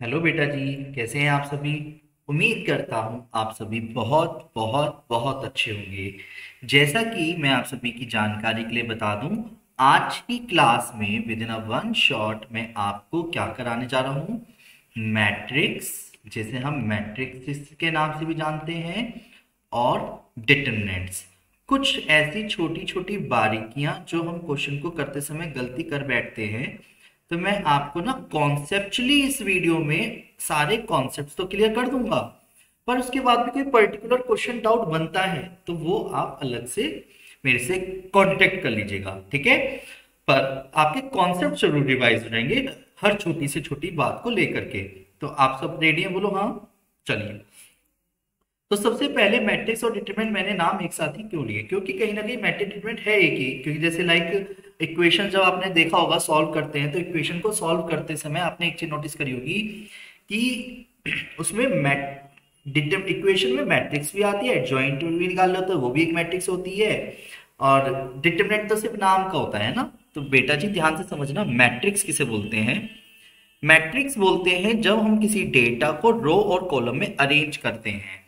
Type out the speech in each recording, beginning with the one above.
Hello बेटा जी, कैसे हैं आप सभी? उम्मीद करता हूँ आप सभी बहुत बहुत बहुत अच्छे होंगे। जैसा कि मैं आप सभी की जानकारी के लिए बता दूँ, आज की क्लास में within a one shot मैं आपको क्या कराने जा रहा हूँ? मैट्रिक्स जैसे हम मैट्रिक्स के नाम से भी जानते हैं, और डिटर्मिनेंट्स कुछ ऐसी छोटी छोटी बारीकियाँ जो हम क्वेश्चन को करते समय गलती कर बैठते हैं तो मैं आपको ना कॉन्सेप्चुअली इस वीडियो में सारे कॉन्सेप्ट्स तो क्लियर कर दूँगा। पर उसके बाद में कोई पर्टिकुलर क्वेश्चन डाउट बनता है तो वो आप अलग से मेरे से कांटेक्ट कर लीजिएगा, ठीक है? पर आपके कॉन्सेप्ट ज़रूर रिवाइज हो जाएँगे हर छोटी से छोटी बात को लेकर के। तो आप सब रेडी हैं? बोलो हाँ। चलिए। तो सबसे पहले मैट्रिक्स और डिटरमिनेंट मैंने नाम एक साथ ही क्यों लिए? क्योंकि कहीं ना कहीं मैट्रिक डिटरमिनेंट है एक ही, क्योंकि जैसे लाइक इक्वेशन जब आपने देखा होगा सॉल्व करते हैं तो इक्वेशन को सॉल्व करते समय आपने एक चीज़ नोटिस करी होगी कि उसमें इक्वेशन में मैट्रिक्स भी आती है ज्वाइंट भी निकाल लो तो वो भी एक मैट्रिक्स होती है। और डिटरमिनेंट तो सिर्फ़ नाम का होता है ना? तो बेटा जी, ध्यान से समझना मैट्रिक्स किसे बोलते हैं? मैट्रिक्स बोलते हैं जब हम किसी डेटा को रो और कॉलम में अरेंज करते हैं।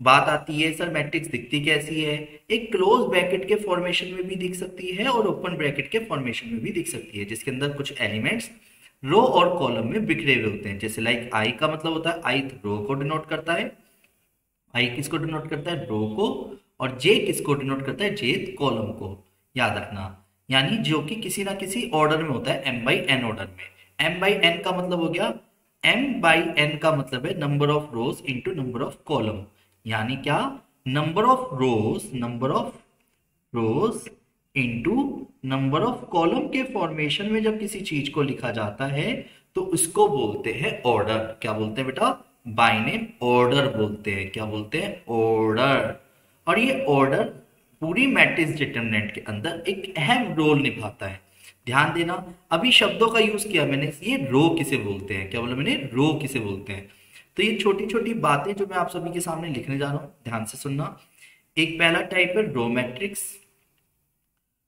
बात आती है, सर मैट्रिक्स दिखती कैसी है? एक क्लोज ब्रैकेट के फॉर्मेशन में भी दिख सकती है और ओपन ब्रैकेट के फॉर्मेशन में भी दिख सकती है, जिसके अंदर कुछ एलिमेंट्स रो और कॉलम में बिखरे हुए होते हैं। जैसे लाइक आई का मतलब होता है आई रो को डिनोट करता है आई किसको डिनोट करता है? रो को, और जे किसको डिनोट करता है? जे कॉलम को। याद रखना, यानी जो कि किसी ना किसी ऑर्डर में होता है एम बाई एन ऑर्डर में। एम बाई एन का मतलब हो गया एम बाई एन का मतलब है number of rows into number of column यानी क्या? Number of rows number of rows into number of column के फॉर्मेशन में जब किसी चीज़ को लिखा जाता है तो उसको बोलते हैं ऑर्डर क्या बोलते हैं बेटा? बाइनेम ऑर्डर बोलते हैं। क्या बोलते हैं? ऑर्डर और ये ऑर्डर पूरी मैट्रिक्स डिटर्मिनेंट के अंदर एक अहम रोल निभाता है। ध्यान देना, अभी शब्दों का यूज़ किया मैंने, ये रो किसे बोलते हैं? क्या बोला मैंने? रो किसे बोलते हैं? तो ये छोटी छोटी बातें जो मैं आप सभी के सामने लिखने जा रहा हूँ, ध्यान से सुनना। एक पहला टाइप है रो मैट्रिक्स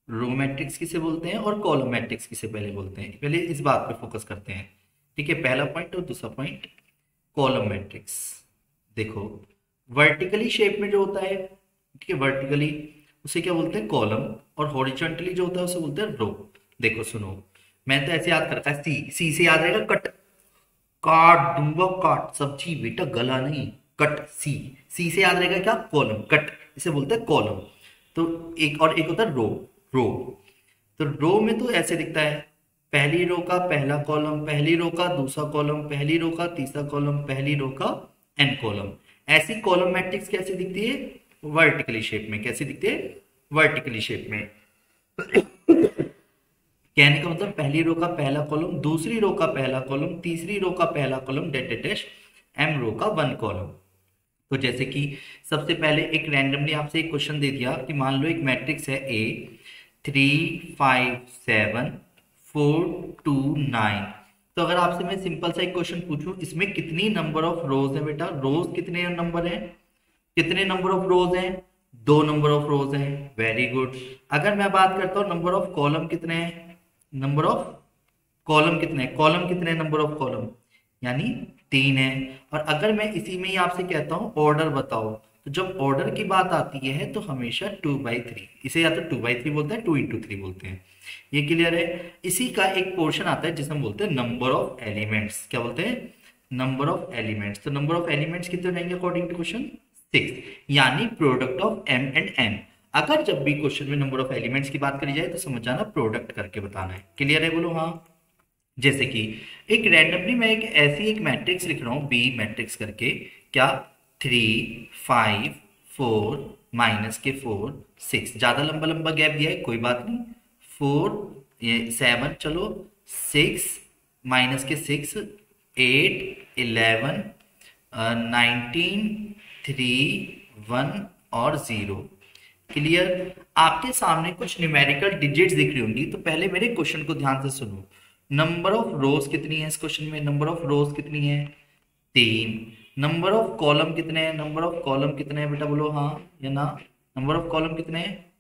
रो मैट्रिक्स किसे बोलते हैं और कॉलम मैट्रिक्स किसे पहले बोलते हैं? पहले इस बात पे फोकस करते हैं। ठीक है, पहला पॉइंट और दूसरा पॉइंट कॉलम मैट्रिक्स देखो वर्टिकली शेप में जो होता है, ठीक है वर्टिकली उसे क्या बोलते हैं? कॉलम और हॉरिजॉन्टली जो होता है, उसे बोलते हैं रो देखो, सुनो। मैं तो ऐसे याद करता है सी सी से याद रहेगा कट काट दूँगा, काट। सब्ज़ी, बेटा, गला नहीं, कट, सी। सी से याद रहेगा क्या? Column, cut. इसे बोलते हैं कॉलम। तो एक और, एक होता है रो रो। तो रो में तो ऐसे दिखता है। पहली रो का पहला कॉलम, पहली रो का दूसरा कॉलम, पहली रो का तीसरा कॉलम, पहली रो का एन कॉलम। ऐसी कॉलम मैट्रिक्स कैसे दिखती है? वर्टिकली शेप में। कैसे दिखती है? वर्टिकली शेप में। कहने का मतलब पहली रो का पहला कॉलम दूसरी रो का पहला कॉलम तीसरी रो का पहला कॉलम डेट डैश एम रो का वन कॉलम तो जैसे कि सबसे पहले एक रैंडमली आपसे एक क्वेश्चन दे दिया कि मान लो एक मैट्रिक्स है A three five seven four two nine तो अगर आपसे मैं सिंपल सा एक क्वेश्चन पूछूँ, इसमें कितनी नंबर ऑफ़ रोज है बेटा? रोज कितने नंबर है? कितने नंबर ऑफ़ रोज हैं? दो नंबर ऑफ़ रोज हैं. वेरी गुड अगर मैं बात करता हूँ नंबर ऑफ़ कॉलम कितने हैं? नंबर ऑफ़ कॉलम कितने कॉलम कितने नंबर ऑफ़ कॉलम। यानी तीन है। और अगर मैं इसी में ही आपसे कहता हूँ ऑर्डर बताओ। तो जब ऑर्डर की बात आती है तो हमेशा टू बाई थ्री इसे या तो टू बाई थ्री बोलते हैं टू इंटू थ्री बोलते हैं। ये क्लियर है? इसी का एक पोर्शन आता है, जिसे हम बोलते हैं नंबर ऑफ़ एलिमेंट्स क्या बोलते हैं? नंबर ऑफ़ एलिमेंट्स तो नंबर ऑफ़ एलिमेंट्स कितने रहेंगे अकॉर्डिंग टू क्वेश्चन सिक्स यानी product of M and N अगर जब भी क्वेश्चन में नंबर ऑफ़ एलिमेंट्स की बात करी जाए तो समझ जाना प्रोडक्ट करके बताना है। क्लियर है बोलो? हाँ। जैसे कि एक रैंडमली मैं एक ऐसी एक मैट्रिक्स लिख रहा हूँ बी मैट्रिक्स करके, क्या? थ्री फाइव फोर माइनस के फोर सिक्स ज़्यादा लंबा लंबा गैप दिया है, कोई बात नहीं। फोर ये सेवन चलो। सिक्स माइनस के six eight eleven nineteen three one और ज़ीरो क्लियर आपके सामने कुछ न्यूमेरिकल डिजिट्स दिख रही होंगी तो पहले मेरे क्वेश्चन को ध्यान से सुनो। नंबर ऑफ़ रोज कितनी है इस क्वेश्चन में? नंबर ऑफ़ रोज कितनी है? तीन। नंबर ऑफ़ कॉलम कितने हैं? नंबर ऑफ़ कॉलम कितने हैं? बेटा बोलो हाँ या ना? नंबर ऑफ़ कॉलम कितने हैं?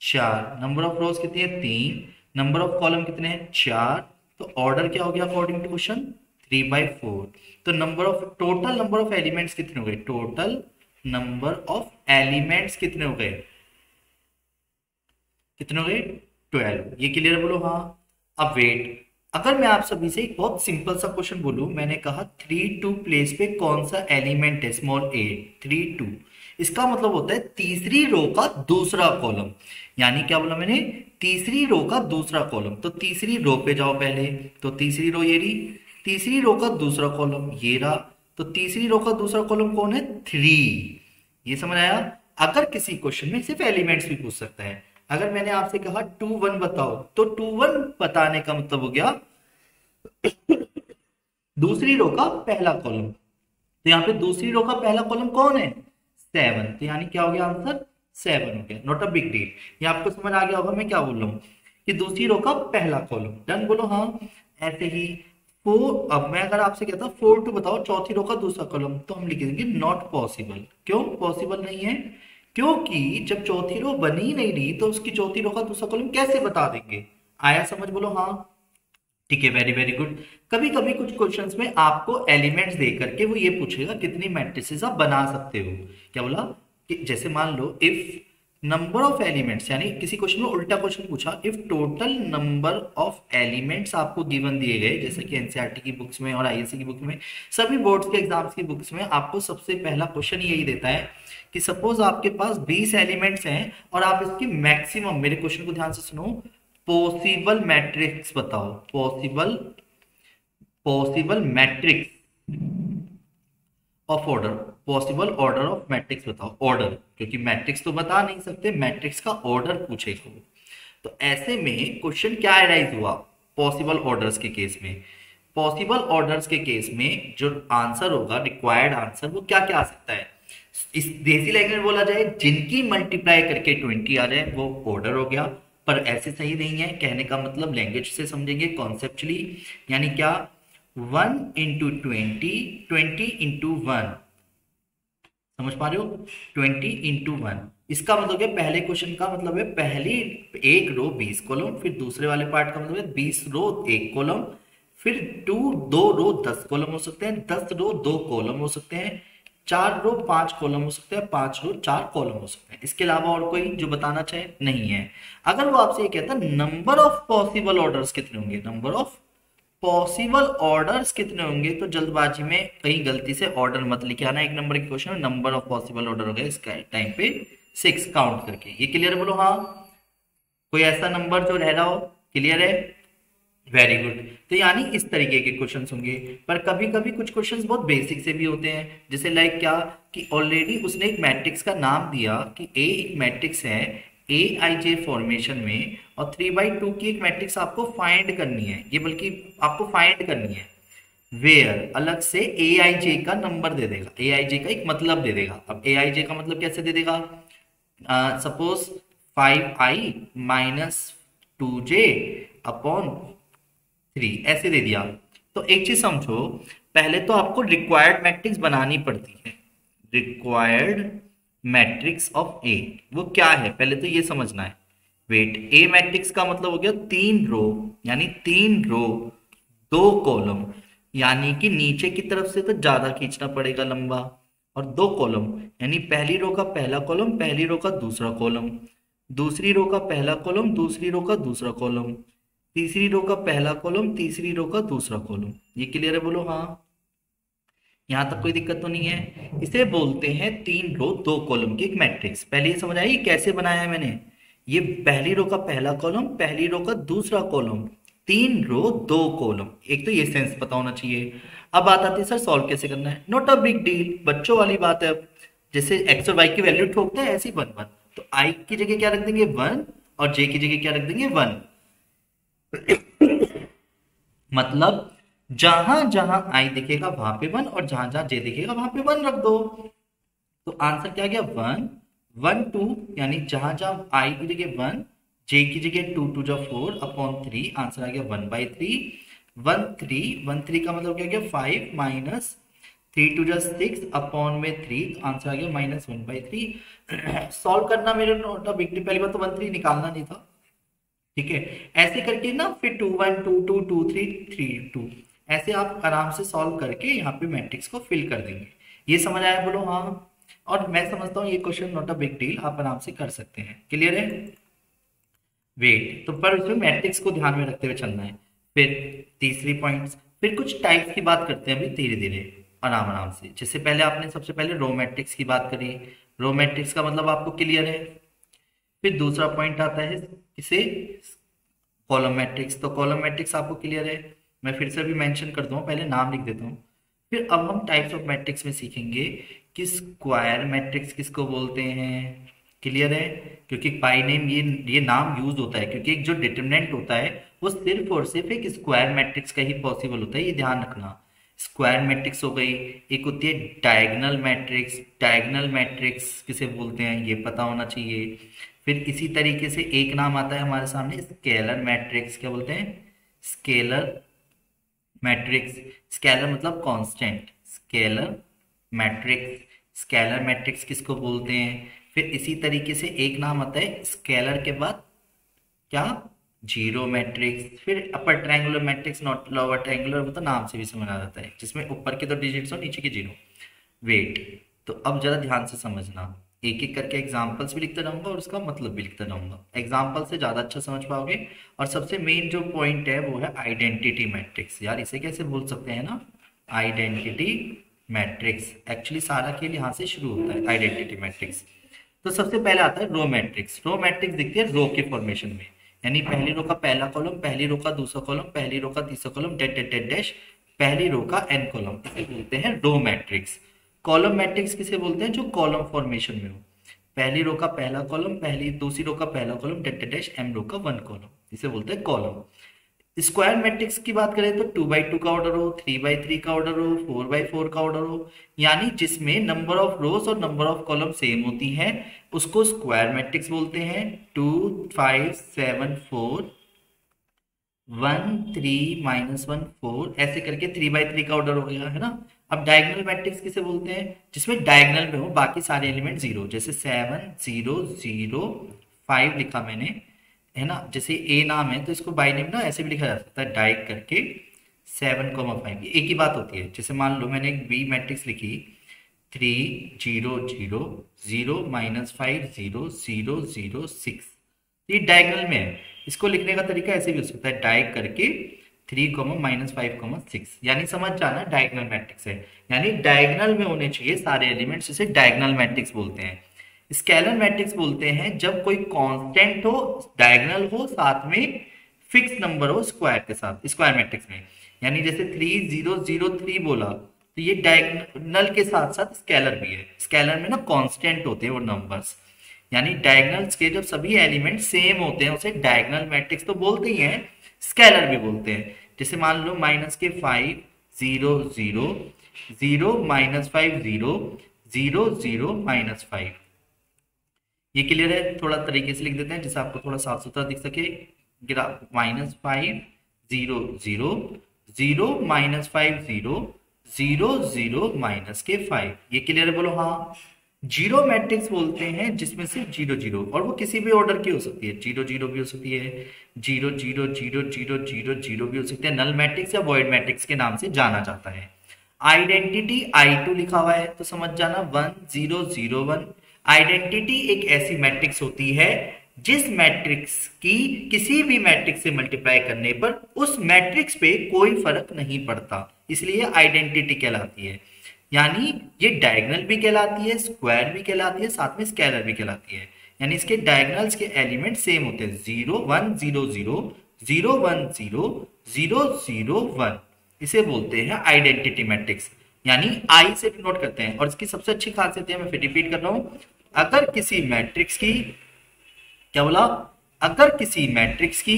चार। नंबर ऑफ़ रोज कितनी है? तीन। नंबर ऑफ़ कॉलम कितने हैं? चार। तो ऑर्डर क्या हो गया according to question three by four तो number of total number of elements कितने हो गए? टोटल नंबर ऑफ़ एलिमेंट्स कितने हो गए? कितने हो गए? ट्वेल्व। ये क्लियर बोलो? हाँ। अब वेट अगर मैं आप सभी से एक बहुत सिंपल सा क्वेश्चन बोलूँ, मैंने कहा थ्री टू प्लेस पे कौन सा एलिमेंट है? स्मॉल ए थ्री टू इसका मतलब होता है तीसरी रो का दूसरा कॉलम यानी क्या बोला मैंने? तीसरी रो का दूसरा कॉलम तो तीसरी रो पे जाओ पहले. तो तीसरी रो ये रही. तीसरी रो का दूसरा कॉलम ये रहा. तो तीसरी रो का दूसरा कॉलम कौन है? थ्री ये समझ आया? अगर किसी क्वेश्चन में सिर्फ़ एलिमेंट्स भी पूछ सकता है अगर मैंने आपसे कहा टू वन बताओ तो टू वन बताने का मतलब हो गया दूसरी रो का पहला कॉलम। तो यहाँ पे दूसरी रो का पहला कॉलम कौन है? सेवन। तो यानी क्या हो गया आंसर? सेवन हो गया। नॉट अ बिग डील ये आपको समझ आ गया होगा मैं क्या बोल रहा हूँ। कि दूसरी रो का पहला कॉलम। डन बोलो हाँ। ऐसे ही फोर अब मैं अगर आपसे कहता फोर टू बताओ, चौथी रो का दूसरा कॉलम तो हम लिख देंगे नॉट पॉसिबल क्यों? पॉसिबल नहीं है। क्योंकि जब चौथी रो बनी नहीं रही तो उसकी चौथी रो का दूसरा कॉलम कैसे बता देंगे? आया समझ बोलो हाँ। ठीक है वेरी वेरी गुड कभी कभी कुछ क्वेश्चंस में आपको एलिमेंट्स दे करके वो ये पूछेगा, कितनी मैट्रिसेस आप बना सकते हो। क्या बोला? कि जैसे मान लो इफ़ नंबर ऑफ़ एलिमेंट्स यानी किसी क्वेश्चन में उल्टा क्वेश्चन पूछा if total number of elements आपको गिवन दिए गए, जैसे कि एनसीईआरटी e की बुक्स में और आईएससी की बुक में, सभी बोर्ड्स के एग्ज़ाम्स की बुक्स में आपको सबसे पहला क्वेश्चन यही देता है कि सपोज़ आपके पास 20 एलिमेंट्स हैं और आप इसकी मैक्सिमम मेरे क्वेश्चन को ध्यान से सुनो पॉसिबल मैट्रिक्स बताओ possible possible matrix of order possible order of matrix बताओ ऑर्डर क्योंकि मैट्रिक्स तो बता नहीं सकते मैट्रिक्स का ऑर्डर पूछेगा। तो ऐसे में क्वेश्चन क्या एराइज हुआ पॉसिबल ऑर्डर्स के केस में? पॉसिबल ऑर्डर्स के केस में जो आंसर होगा रिक्वायर्ड आंसर वो क्या क्या आ सकता है? इस देसी लैंग्वेज बोला जाए, जिनकी मल्टीप्लाई करके ट्वेंटी आ जाए, वो ऑर्डर हो गया। पर ऐसे सही नहीं है, कहने का मतलब लैंग्वेज से समझेंगे कॉन्सेप्चुअली यानी क्या? One into twenty twenty into one समझ पा रहे हो? ट्वेंटी इंटू वन इसका मतलब है, पहले क्वेश्चन का मतलब है, पहली एक रो बीस कॉलम फिर दूसरे वाले पार्ट का मतलब है, बीस रो एक कॉलम फिर टू दो रो दस कॉलम हो सकते हैं, दस रो दो कॉलम हो सकते हैं। चार रो पाँच कॉलम हो सकते हैं, पाँच रो चार कॉलम हो सकते हैं। इसके अलावा और कोई जो बताना चाहे, नहीं है। अगर वो आपसे ये कहता है नंबर ऑफ़ पॉसिबल ऑर्डर्स कितने होंगे? नंबर ऑफ़ पॉसिबल ऑर्डर्स कितने होंगे? तो जल्दबाजी में कहीं गलती से ऑर्डर मत लिखे। आना एक नंबर के question number of possible order हो गया इस टाइम पे सिक्स काउंट करके। ये क्लियर बोलो? हाँ। कोई ऐसा नंबर जो रह रहा हो? क्लियर है? वेरी गुड तो यानी इस तरीके के क्वेश्चन होंगे। पर कभी कभी कुछ क्वेश्चन बहुत बेसिक से भी होते हैं। जैसे लाइक क्या कि ऑलरेडी उसने एक मैट्रिक्स का नाम दिया कि ए एक मैट्रिक्स है ए आई जे फॉर्मेशन में और थ्री बाई टू की एक मैट्रिक्स आपको फाइंड करनी है। ये बल्कि आपको फाइंड करनी है। वेयर अलग से ए आई जे का नंबर दे देगा। ए आई जे का एक मतलब दे देगा। अब ए आई जे का मतलब कैसे दे देगा? Suppose five I minus two J upon three ऐसे दे दिया। तो एक चीज़ समझो, पहले तो आपको रिक्वायर्ड मैट्रिक्स बनानी पड़ती है। रिक्वायर्ड मैट्रिक्स ऑफ़ ए वो क्या है? पहले तो ये समझना है। वेट ए मैट्रिक्स का मतलब हो गया तीन रो यानी तीन रो दो कॉलम यानी कि नीचे की तरफ़ से तो ज़्यादा खींचना पड़ेगा लंबा, और दो कॉलम यानी पहली रो का पहला कॉलम पहली रो का दूसरा कॉलम दूसरी रो का पहला कॉलम दूसरी रो का दूसरा कॉलम तीसरी रो का पहला कॉलम, तीसरी रो का दूसरा कॉलम। ये क्लियर है बोलो? हाँ। यहाँ तक कोई दिक्कत तो नहीं है। इसे बोलते हैं तीन रो, दो कॉलम की एक मैट्रिक्स पहले ये समझ आई कैसे बनाया मैंने? ये पहली रो का पहला कॉलम, पहली रो का दूसरा कॉलम। तीन रो, दो कॉलम। एक तो ये सेंस पता होना चाहिए। अब बात आती है, सर सॉल्व कैसे करना है? नॉट अ बिग डील बच्चों वाली बात है जैसे एक्स और वाई की वैल्यू ठोकते हैं, ऐसी वन वन तो आई की जगह क्या रख देंगे? वन और जे की जगह क्या रख देंगे? वन मतलब जहाँ जहाँ आई दिखेगा वहाँ पे वन और जहाँ जहाँ जे दिखेगा वहाँ पे वन रख दो। तो आंसर क्या गया? वन। वन, टू, यानी जहाँ जहाँ आई की जगह वन, जे की जगह टू टू जो फोर, अपॉन थ्री, आंसर आ गया one by three. One three one, three का मतलब क्या गया? फाइव माइनस थ्री, टू जो सिक्स, अपॉन में थ्री तो आंसर आ गया minus one by three. Solve करना मेरे नोट बिग पहली बार तो वन, थ्री निकालना नहीं था। ठीक है? ऐसे करके ना फिर two one two two two three three two ऐसे आप आराम से सॉल्व करके यहाँ पे मैट्रिक्स को फिल कर देंगे। ये समझ आया? बोलो हाँ और मैं समझता हूँ ये question not a big deal आप आराम से कर सकते हैं। क्लियर है? वेट तो पर इसमें मैट्रिक्स को ध्यान में रखते हुए चलना है। फिर तीसरी पॉइंट फिर कुछ टाइप्स की बात करते हैं अभी धीरे धीरे। आराम आराम से। जैसे पहले आपने सबसे पहले रो मैट्रिक्स की बात करी। रो मैट्रिक्स का मतलब आपको क्लियर है। फिर दूसरा पॉइंट आता है इसे कॉलम मैट्रिक्स तो कॉलम मैट्रिक्स आपको क्लियर है? मैं फिर से भी मेंशन कर दूँ, पहले नाम लिख देता हूँ। फिर अब हम टाइप्स ऑफ़ मैट्रिक्स में सीखेंगे कि स्क्वायर मैट्रिक्स किसको बोलते हैं। क्लियर है? क्योंकि पाई नेम ये ये नाम यूज़ होता है, क्योंकि एक जो डिटर्मिनेंट होता है, वो सिर्फ़ और सिर्फ़ एक स्क्वायर मैट्रिक्स का ही पॉसिबल होता है, ये ध्यान रखना। स्क्वायर मैट्रिक्स हो गई, एक होती है डायगनल मैट्रिक्स डायगनल मैट्रिक्स किसे बोलते हैं, ये पता होना चाहिए। फिर इसी तरीके से एक नाम आता है हमारे सामने, स्केलर मैट्रिक्स, क्या बोलते हैं? Scalar matrix. स्केलर मतलब constant. Scalar matrix. Scalar matrix किसको बोलते हैं? फिर इसी तरीके से एक नाम आता है, स्केलर के बाद क्या? Zero matrix. फिर upper triangular matrix, not lower triangular मतलब तो नाम से भी समझ आ जाता है, जिसमें ऊपर के दो डिजिट्स हो, नीचे के ज़ीरो। वेट। तो अब जरा ध्यान से समझना। एक एक करके एग्जाम्पल्स भी लिखता रहूँगा और उसका मतलब भी लिखता रहूँगा। एग्ज़ाम्पल से ज़्यादा अच्छा समझ पाओगे। और सबसे मेन जो पॉइंट है, वो है आइडेंटिटी मैट्रिक्स यार, इसे कैसे बोल सकते हैं ना? आइडेंटिटी मैट्रिक्स एक्चुअली सारा खेल यहाँ से शुरू होता है आइडेंटिटी मैट्रिक्स तो सबसे पहले आता है रो मैट्रिक्स रो मैट्रिक्स दिखती है रो के फॉर्मेशन में। यानी पहली रो का पहला कॉलम पहली रो का दूसरा कॉलम पहली रो का तीसरा कॉलम डेट डेट डेट डैश पहली रो का एन कॉलम इसे बोलते हैं रो मैट्रिक्स कॉलम मैट्रिक्स किसे बोलते हैं? जो कॉलम फॉर्मेशन में हो। पहली रो का पहला कॉलम पहली, दूसरी रो का पहला कॉलम डेट डैश एम रो का वन कॉलम इसे बोलते हैं कॉलम स्क्वायर मैट्रिक्स की बात करें तो टू बाई टू का ऑर्डर हो थ्री बाई थ्री का ऑर्डर हो फोर बाई फोर का ऑर्डर हो, यानी जिसमें नंबर ऑफ़ रोज और नंबर ऑफ़ कॉलम सेम होती है, उसको स्क्वायर मैट्रिक्स बोलते हैं। Two five seven four one three minus one four ऐसे करके थ्री बाई थ्री का ऑर्डर हो गया, है ना? अब डायगनल मैट्रिक्स किसे बोलते हैं? जिसमें डायगनल में हो बाकी सारे एलिमेंट ज़ीरो जैसे सेवन ज़ीरो ज़ीरो फाइव लिखा मैंने, है ना? जैसे ए नाम है तो इसको बाई नेम ना ऐसे भी लिखा जा सकता है डाइक करके सेवन कोमा फाइव एक ही बात होती है। जैसे मान लो मैंने एक बी मैट्रिक्स लिखी three zero zero zero minus five zero zero zero six ये डायगनल में है। इसको लिखने का तरीका ऐसे भी हो सकता है डाइक करके three comma minus five comma six यानी समझ जाना डायगनल मैट्रिक्स है। यानी डायगनल में होने चाहिए सारे एलिमेंट्स इसे डायगनल मैट्रिक्स बोलते हैं। स्केलर मैट्रिक्स बोलते हैं, जब कोई कांस्टेंट हो डायगनल हो, साथ में फिक्स नंबर हो स्क्वायर के साथ स्क्वायर मैट्रिक्स में। यानी जैसे थ्री ज़ीरो ज़ीरो थ्री बोला तो ये डायगनल के साथ साथ स्केलर भी है। स्केलर में ना कॉन्स्टेंट होते हैं वो नंबर्स यानी डायगोनल्स के जब सभी एलिमेंट सेम होते हैं, उसे डायगनल मैट्रिक्स तो बोलते ही हैं स्केलर भी बोलते हैं। जैसे मान लो माइनस के five zero zero zero minus five zero zero zero minus five ये क्लियर है? थोड़ा तरीके से लिख देते हैं। जिससे आपको थोड़ा साफ़ सुथरा दिख सके minus five zero zero zero minus five zero zero zero minus के फाइव ये क्लियर है बोलो? हाँ। ज़ीरो मैट्रिक्स बोलते हैं, जिसमें से ज़ीरो ज़ीरो, और वो किसी भी ऑर्डर की हो सकती है। ज़ीरो ज़ीरो भी हो सकती है, zero zero zero zero zero zero भी हो सकती है। नल मैट्रिक्स या वॉइड मैट्रिक्स के नाम से जाना जाता है। आइडेंटिटी आई टू लिखा हुआ है तो समझ जाना। One zero zero one identity एक ऐसी मैट्रिक्स होती है, जिस मैट्रिक्स की किसी भी मैट्रिक्स से मल्टीप्लाई करने पर उस मैट्रिक्स पे कोई फ़र्क नहीं पड़ता। इसलिए आइडेंटिटी कहलाती है। यानी ये डायगनल भी कहलाती है स्क्वायर भी कहलाती है, साथ में स्केलर भी कहलाती है। यानी इसके डायगनल्स के एलिमेंट सेम होते हैं zero one zero zero zero one zero zero zero one इसे बोलते हैं आइडेंटिटी मैट्रिक्स यानी आई से नोट करते हैं। और इसकी सबसे अच्छी खासियत है, मैं फिर रिपीट कर रहा हूँ। अगर किसी मैट्रिक्स की, क्या बोला? अगर किसी मैट्रिक्स की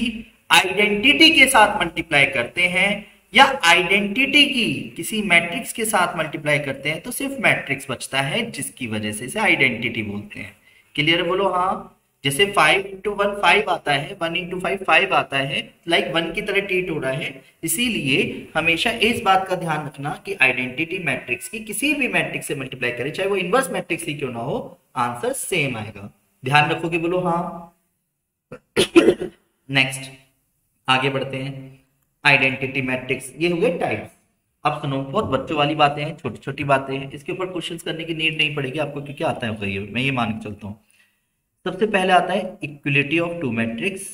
आइडेंटिटी के साथ मल्टीप्लाई करते हैं या आइडेंटिटी की किसी मैट्रिक्स के साथ मल्टीप्लाई करते हैं तो सिर्फ़ मैट्रिक्स बचता है, जिसकी वजह से इसे आइडेंटिटी बोलते हैं। क्लियर बोलो? हाँ। जैसे फाइव इंटू वन फाइव आता है वन इंटू फाइव फाइव आता है लाइक वन की तरह ट्रीट हो रहा है। इसीलिए हमेशा इस बात का ध्यान रखना कि आइडेंटिटी मैट्रिक्स की किसी भी मैट्रिक्स से मल्टीप्लाई करे, चाहे वो इनवर्स मैट्रिक्स ही क्यों ना हो आंसर सेम आएगा। ध्यान रखोगे बोलो? हाँ। नेक्स्ट आगे बढ़ते हैं। आइडेंटिटी मैट्रिक्स ये हो गए टाइप्स अब सुनो, बहुत बच्चों वाली बातें हैं छोटी छोटी बातें हैं, इसके ऊपर क्वेश्चंस करने की नीड नहीं पड़ेगी आपको, क्योंकि आता है ये मैं ये मान के चलता हूँ। सबसे पहले आता है equality of two matrix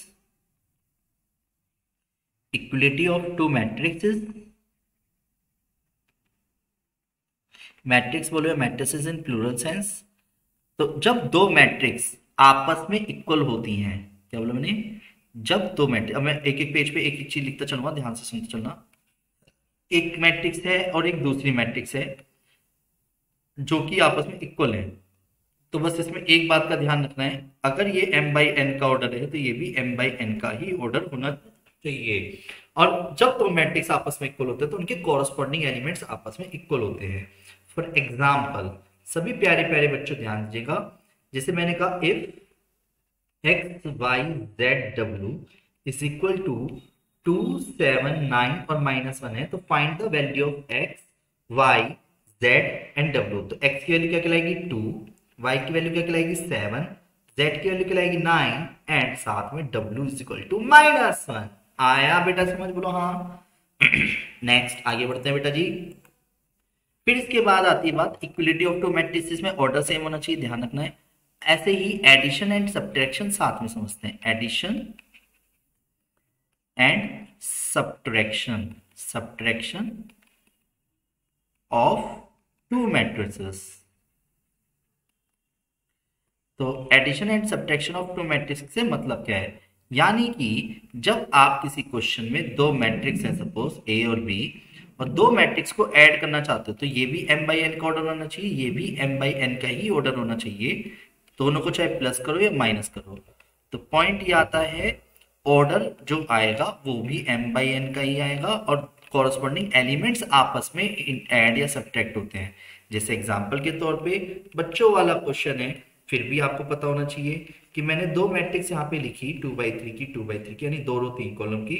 equality of two matrix matrix बोलो मैट्रिक्स इन प्लूरल सेंस तो जब दो मैट्रिक्स आपस में इक्वल होती हैं, क्या बोला मैंने? जब दो मैट्रिक्स अब मैं एक एक पेज पे एक एक चीज़ लिखता चलूँगा, ध्यान से सुनते चलना। एक मैट्रिक्स है और एक दूसरी मैट्रिक्स है, जो कि आपस में इक्वल है। तो बस इसमें एक बात का ध्यान रखना है, अगर ये m बाई एन का ऑर्डर है तो ये भी m बाई एन का ही ऑर्डर होना चाहिए। और जब दो मैट्रिक्स आपस में इक्वल होते हैं तो उनके कॉरस्पॉन्डिंग एलिमेंट्स आपस में इक्वल होते हैं। फॉर एग्ज़ाम्पल सभी प्यारे प्यारे बच्चों, ध्यान दीजिएगा, जैसे मैंने कहा if X Y Z W is equal to two seven nine और माइनस वन है तो find the value of X Y Z and W तो एक्स की वैल्यू क्या कहलाएगी? टू वाई की वैल्यू क्या कहलाएगी? सेवन जेड की वैल्यू कहलाएगी नाइन एंड साथ में W is equal to minus one आया बेटा, समझ बोलो हाँ। नेक्स्ट आगे बढ़ते हैं बेटा जी। फिर इसके बाद आती है बात इक्विलिटी ऑफ़ टू मैट्रिसेस में ऑर्डर सेम होना चाहिए, ध्यान रखना है। ऐसे ही एडिशन एंड सब्ट्रैक्शन साथ में समझते हैं। Addition and subtraction subtraction of two matrices तो addition and subtraction of two matrix से मतलब क्या है? यानी कि जब आप किसी क्वेश्चन में दो मैट्रिक्स है सपोज़ ए और बी और दो मैट्रिक्स को ऐड करना चाहते हो तो ये भी एम बाई एन का ऑर्डर होना चाहिए, ये भी एम बाई एन का ही ऑर्डर होना चाहिए। दोनों को चाहे प्लस करो या माइनस करो। तो पॉइंट ये आता है ऑर्डर जो आएगा वो भी एम बाई एन का ही आएगा और कॉरस्पॉन्डिंग एलिमेंट्स आपस में ऐड या सब्ट्रैक्ट होते हैं। जैसे एग्ज़ाम्पल के तौर पे बच्चों वाला क्वेश्चन है, फिर भी आपको पता होना चाहिए कि मैंने दो मैट्रिक्स यहाँ पे लिखी टू बाई थ्री की टू बाई थ्री की, यानी दो रो तीन कॉलम की।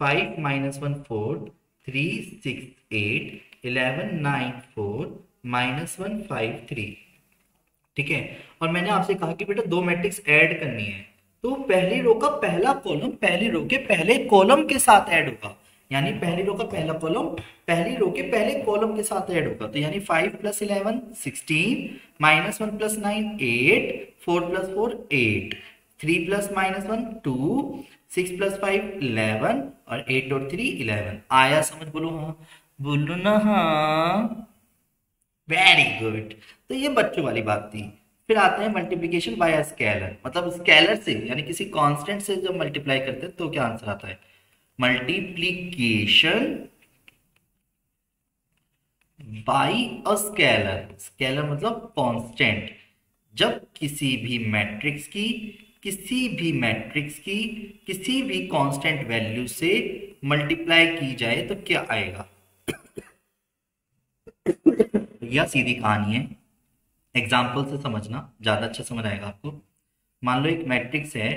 Five minus one four three six eight eleven nine four minus one five three ठीक है? और मैंने आपसे कहा कि बेटा दो मैट्रिक्स ऐड करनी है। तो पहली रो का पहला कॉलम पहली रो के पहले कॉलम के साथ ऐड होगा। यानी पहली रो का पहला कॉलम पहली रो के पहले कॉलम के साथ ऐड होगा। तो यानी five plus eleven sixteen minus one plus nine eight four plus four eight three plus minus one two six plus five eleven और एट और थ्री इलेवन आया, समझ बोलो हाँ। बोलो ना हाँ। वेरी गुड तो ये बच्चों वाली बात थी। फिर आते हैं मल्टीप्लीकेशन बाय स्केलर मतलब स्केलर से, यानी किसी कांस्टेंट से जब मल्टीप्लाई करते हैं तो क्या आंसर आता है? Multiplication by a scalar scalar मतलब कांस्टेंट जब किसी भी मैट्रिक्स की, किसी भी मैट्रिक्स की, किसी भी कांस्टेंट वैल्यू से मल्टीप्लाई की जाए तो क्या आएगा? यह सीधी कहानी है। एग्ज़ाम्पल से समझना, ज़्यादा अच्छा समझ आएगा आपको। मान लो एक मैट्रिक्स है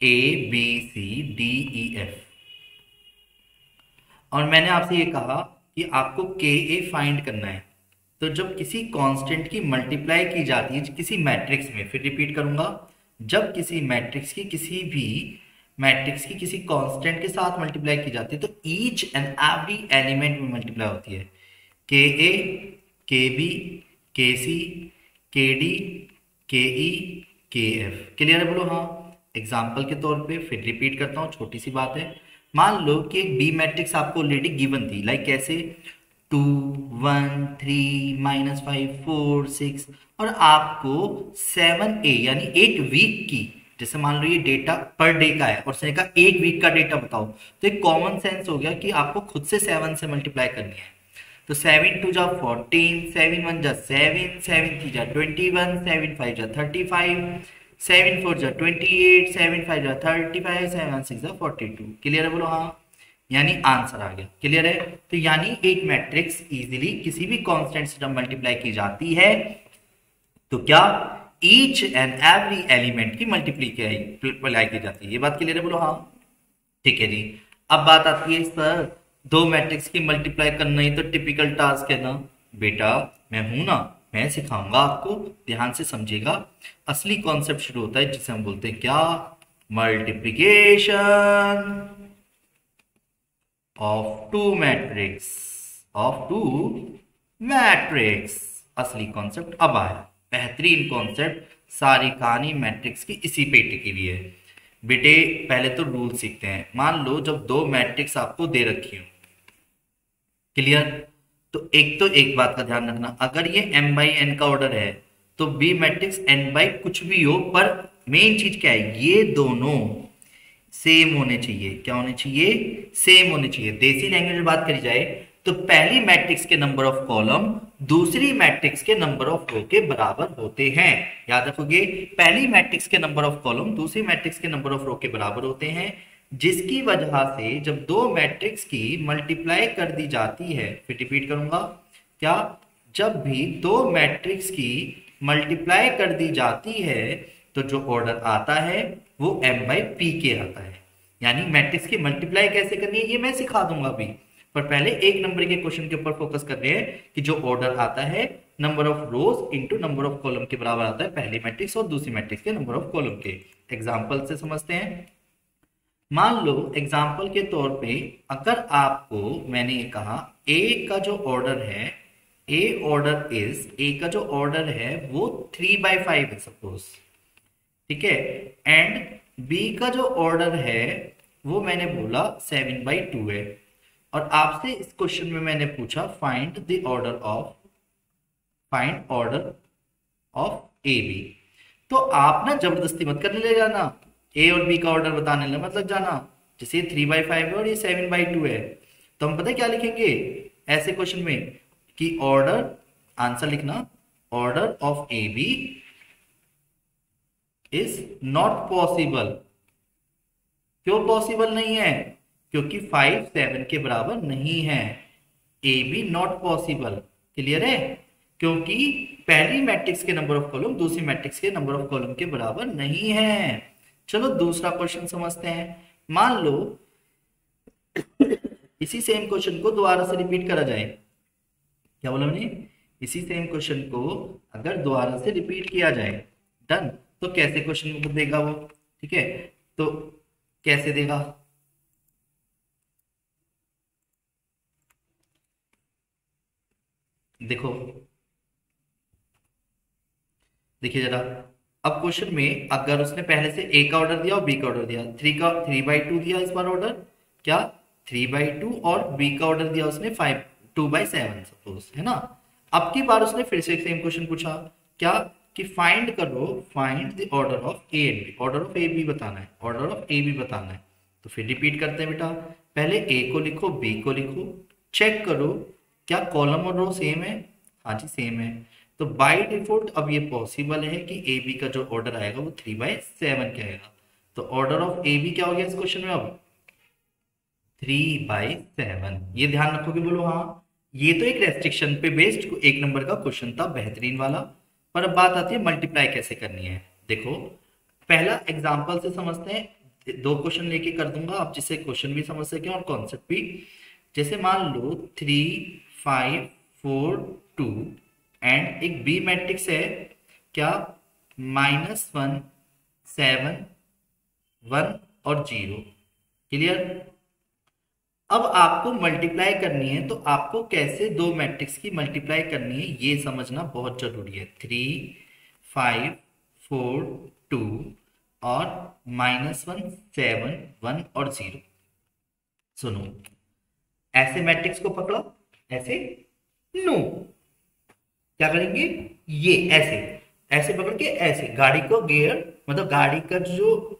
A B C D E F और मैंने आपसे ये कहा कि आपको के ए फाइंड करना है। तो जब किसी कांस्टेंट की मल्टीप्लाई की जाती है, किसी मैट्रिक्स में, फिर रिपीट करूँगा। जब किसी मैट्रिक्स की किसी भी मैट्रिक्स की किसी कांस्टेंट के साथ मल्टीप्लाई की जाती है तो ईच एंड एवरी एलिमेंट में मल्टीप्लाई होती है। के ए के बी के सी के डी के ई के एफ़ क्लियर है बोलो? हाँ। एग्ज़ाम्पल के तौर पे फिर रिपीट करता हूँ, छोटी सी बात है। मान लो कि एक बी मैट्रिक्स आपको ऑलरेडी गिवन थी लाइक कैसे? Two, one, three minus five four six और आपको सेवन ए यानी एक वीक की, जैसे मान लो ये डेटा पर डे का है, और उसने कहा एक वीक का डेटा बताओ। तो एक कॉमन सेंस हो गया कि आपको खुद से सेवन से मल्टीप्लाई करनी है। तो सेवन टू जा फोर्टीन सेवन वन जा सेवन सेवन थ्री जा ट्वेंटी वन सेवन फाइव जा थर्टी फाइव सेवन फोर जो ट्वेंटी एट सेवन फाइव जो थर्टी फाइव सेवन सिक्स जो फोर्टी टू क्लियर है बोलो? हाँ। यानी आंसर आ गया। क्लियर है? तो यानी एक मैट्रिक्स इजीली किसी भी कांस्टेंट से जब मल्टीप्लाई की जाती है। तो क्या? ईच एंड एवरी एलिमेंट की मल्टीप्लाई की जाती है। ये बात क्लियर है बोलो? हाँ। ठीक है जी। अब बात आती है सर दो मैट्रिक्स की मल्टीप्लाई करना ही तो टिपिकल टास्क है ना। बेटा, मैं हूँ ना, मैं सिखाऊँगा आपको, ध्यान से समझिएगा असली कॉन्सेप्ट शुरू होता है, जिसे हम बोलते हैं क्या? Multiplication of two matrix of two matrix असली कॉन्सेप्ट अब आया। बेहतरीन कॉन्सेप्ट सारी कहानी मैट्रिक्स की इसी पे के लिए। है बेटे, पहले तो रूल सीखते हैं। मान लो जब दो मैट्रिक्स आपको दे रखी हो। क्लियर? तो एक तो एक बात का ध्यान रखना। अगर ये एम बाई एन का ऑर्डर है तो बी मैट्रिक्स एन बाई कुछ भी हो, पर मेन चीज़ क्या है? ये दोनों सेम होने चाहिए। क्या होने चाहिए? सेम होने चाहिए। देसी लैंग्वेज में बात करी जाए तो पहली मैट्रिक्स के नंबर ऑफ़ कॉलम दूसरी मैट्रिक्स के नंबर ऑफ़ रो के बराबर होते हैं। याद रखोगे, पहली मैट्रिक्स के नंबर ऑफ़ कॉलम दूसरी मैट्रिक्स के नंबर ऑफ़ रो के बराबर होते हैं, जिसकी वजह से जब दो मैट्रिक्स की मल्टीप्लाई कर दी जाती है, फिर रिपीट करूँगा, क्या जब भी दो मैट्रिक्स की मल्टीप्लाई कर दी जाती है तो जो ऑर्डर आता है, वो एम बाई पी के आता है। यानी मैट्रिक्स की मल्टीप्लाई कैसे करनी है, ये मैं सिखा दूँगा अभी। पर पहले एक नंबर के क्वेश्चन के ऊपर फोकस कर रहे हैं कि जो ऑर्डर आता है number of rows into number of column के बराबर आता है, पहली मैट्रिक्स और दूसरी मैट्रिक्स के नंबर ऑफ़ कॉलम के। एग्ज़ाम्पल से समझते हैं। मान लो एग्ज़ाम्पल के तौर पे अगर आपको, मैंने ये कहा ए का जो ऑर्डर है ए ऑर्डर इज़ ए का जो ऑर्डर है, वो थ्री बाई फाइव है सपोज़ ठीक है? एंड बी का जो ऑर्डर है, वो मैंने बोला सेवन बाई टू है। और आपसे इस क्वेश्चन में मैंने पूछा find the order of find order of A B तो आप ना ज़बरदस्ती मत करने ले जाना। ए और बी का ऑर्डर बताने ले मत लग जाना। जैसे थ्री बाई फाइव है और ये सेवन बाई टू है। तो हम पता क्या लिखेंगे? ऐसे क्वेश्चन में कि ऑर्डर आंसर लिखना order of A B is not possible क्यों पॉसिबल नहीं है? क्योंकि फाइव सेवन के बराबर नहीं है। A B not possible clear है? क्योंकि पहली मैट्रिक्स के नंबर ऑफ़ कॉलम दूसरी मैट्रिक्स के नंबर ऑफ़ कॉलम के बराबर नहीं है। चलो दूसरा क्वेश्चन समझते हैं। मान लो, इसी सेम क्वेश्चन को दोबारा से रिपीट करा जाए। क्या बोला मैंने? इसी सेम क्वेश्चन को अगर दोबारा से रिपीट किया जाए। डन तो कैसे क्वेश्चन देगा वो? ठीक है? तो कैसे देगा? देखो। देखिए जरा, अब क्वेश्चन में अगर उसने पहले से ए का ऑर्डर दिया और बी का ऑर्डर दिया थ्री का थ्री बाई टू दिया इस बार ऑर्डर क्या? थ्री बाई टू और बी का ऑर्डर दिया उसने five two by seven suppose है ना? अब की बार उसने फिर से सेम क्वेश्चन पूछा, क्या? कि फाइंड करो find the order of A and B order of A B बताना है ऑर्डर ऑफ़ ए बी बताना है। तो फिर रिपीट करते हैं बेटा, पहले ए को लिखो बी को लिखो चेक करो क्या कॉलम और रो सेम है? हाँ जी सेम है। तो बाई डिफ़ॉल्ट अब ये पॉसिबल है कि ए बी का जो ऑर्डर आएगा वो थ्री बाय सेवन के आएगा। तो ऑर्डर ऑफ़ ए बी क्या हो गया इस क्वेश्चन में अब? थ्री बाय सेवन ये ध्यान रखोगे बोलो हाँ। ये तो एक रेस्ट्रिक्शन पे बेस्ड एक नंबर का क्वेश्चन था, बेहतरीन वाला। पर अब बात आती है मल्टीप्लाई कैसे करनी है? देखो, पहला एग्ज़ाम्पल से समझते हैं। दो क्वेश्चन लेके कर दूँगा। आप जिससे क्वेश्चन भी समझ सके और कॉन्सेप्ट भी। जैसे मान लो three five four two and एक बी मैट्रिक्स है। क्या माइनस वन सेवन वन और ज़ीरो क्लियर अब आपको मल्टीप्लाई करनी है तो आपको कैसे दो मैट्रिक्स की मल्टीप्लाई करनी है, ये समझना बहुत ज़रूरी है। थ्री फाइव फोर टू और माइनस वन सेवन वन और ज़ीरो सुनो, ऐसे मैट्रिक्स को पकड़ो। ऐसे? नो क्या करेंगे? ये, ऐसे। ऐसे पकड़ के, ऐसे। गाड़ी को गियर मतलब गाड़ी का जो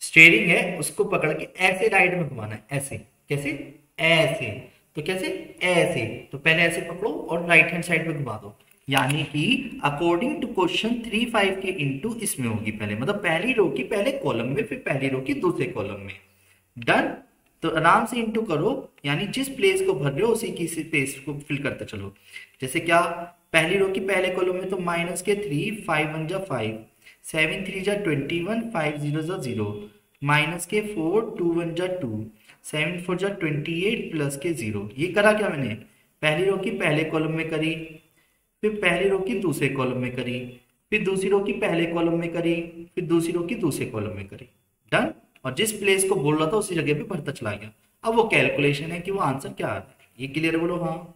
स्टेयरिंग है, उसको पकड़ के ऐसे राइट में घुमाना है। ऐसे। कैसे? ऐसे। तो कैसे? ऐसे। तो पहले ऐसे पकड़ो और राइट हैंड साइड में घुमा दो। यानी कि according to question three five के इंटू इसमें होगी पहले। मतलब पहली रो की पहले कॉलम में, फिर पहली रो की दूसरे कॉलम में। डन तो आराम से इंटू करो, यानी जिस प्लेस को भर रहे हो, उसी की स्पेस को फिल करते चलो। जैसे क्या, पहली रो की पहले कॉलम में तो माइनस के थ्री फाइव वन जा फाइव सेवन थ्री जा ट्वेंटी वन फाइव ज़ीरो जा ज़ीरो माइनस के फोर टू वन जा टू सेवन फोर जा ट्वेंटी एट प्लस के ज़ीरो ये करा क्या मैंने? पहली रो की पहले कॉलम में करी, फिर पहली रो की दूसरे कॉलम में करी, फिर दूसरी रो की पहले कॉलम में करी, फिर दूसरी रो की दूसरे कॉलम में करी। डन और जिस प्लेस को बोल रहा था, उसी जगह पे भरता चला गया। अब वो कैलकुलेशन है कि वो आंसर क्या आ रहा है? ये क्लियर बोलो? हाँ।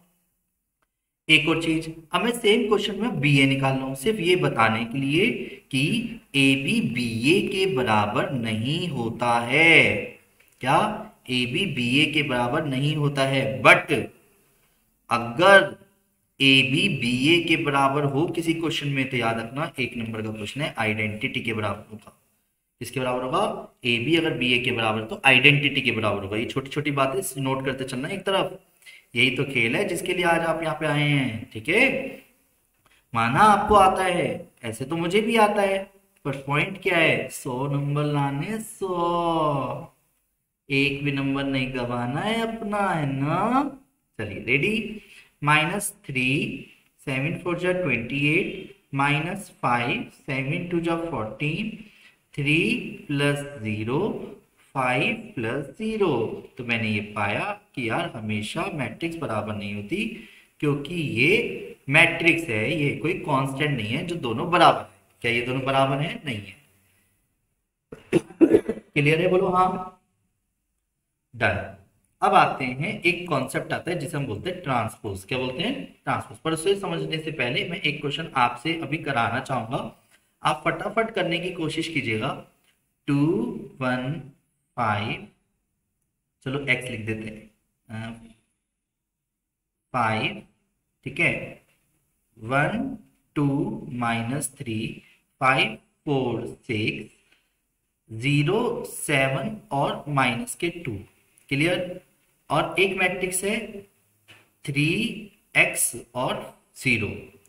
एक और चीज़ अब मैं सेम क्वेश्चन में बी ए निकाल रहा हूँ। सिर्फ़ ये बताने के लिए कि ए बी बी ए के बराबर नहीं होता है। क्या? ए बी बी ए के बराबर नहीं होता है। बट अगर ए बी बी ए के बराबर हो, किसी क्वेश्चन में तो याद रखना, एक नंबर का क्वेश्चन है आइडेंटिटी के बराबर होगा। किसके बराबर होगा? ए बी अगर बी ए के बराबर तो आइडेंटिटी के बराबर होगा। ये छोटी छोटी बातें नोट करते चलना एक तरफ़। यही तो खेल है जिसके लिए आज आप यहाँ पे आए हैं, ठीक है? माना आपको आता है। ऐसे तो मुझे भी आता है। पर पॉइंट क्या है? सौ नंबर लाने सौ। एक भी नंबर नहीं गवाना है अपना, है ना? चलिए ready minus three seven four जा twenty eight minus five seven two जा fourteen three plus zero five plus zero तो मैंने ये पाया कि यार हमेशा मैट्रिक्स बराबर नहीं होती, क्योंकि ये मैट्रिक्स है, ये कोई कांस्टेंट नहीं है, जो दोनों बराबर है। क्या ये दोनों बराबर है? नहीं है। क्लियर है? बोलो हाँ। डन अब आते हैं, एक कॉन्सेप्ट आता है, जिसे हम बोलते हैं ट्रांसपोज क्या बोलते हैं? ट्रांसपोज पर उसे समझने से पहले मैं एक क्वेश्चन आपसे अभी कराना चाहूँगा। आप फटाफट करने की कोशिश कीजिएगा। Two, one, five. चलो एक्स लिख देते हैं। फाइव, ठीक है? One, two minus three, five, four, six, zero, seven और माइनस के टू। क्लियर? और एक मैट्रिक्स है। थ्री, एक्स और zero.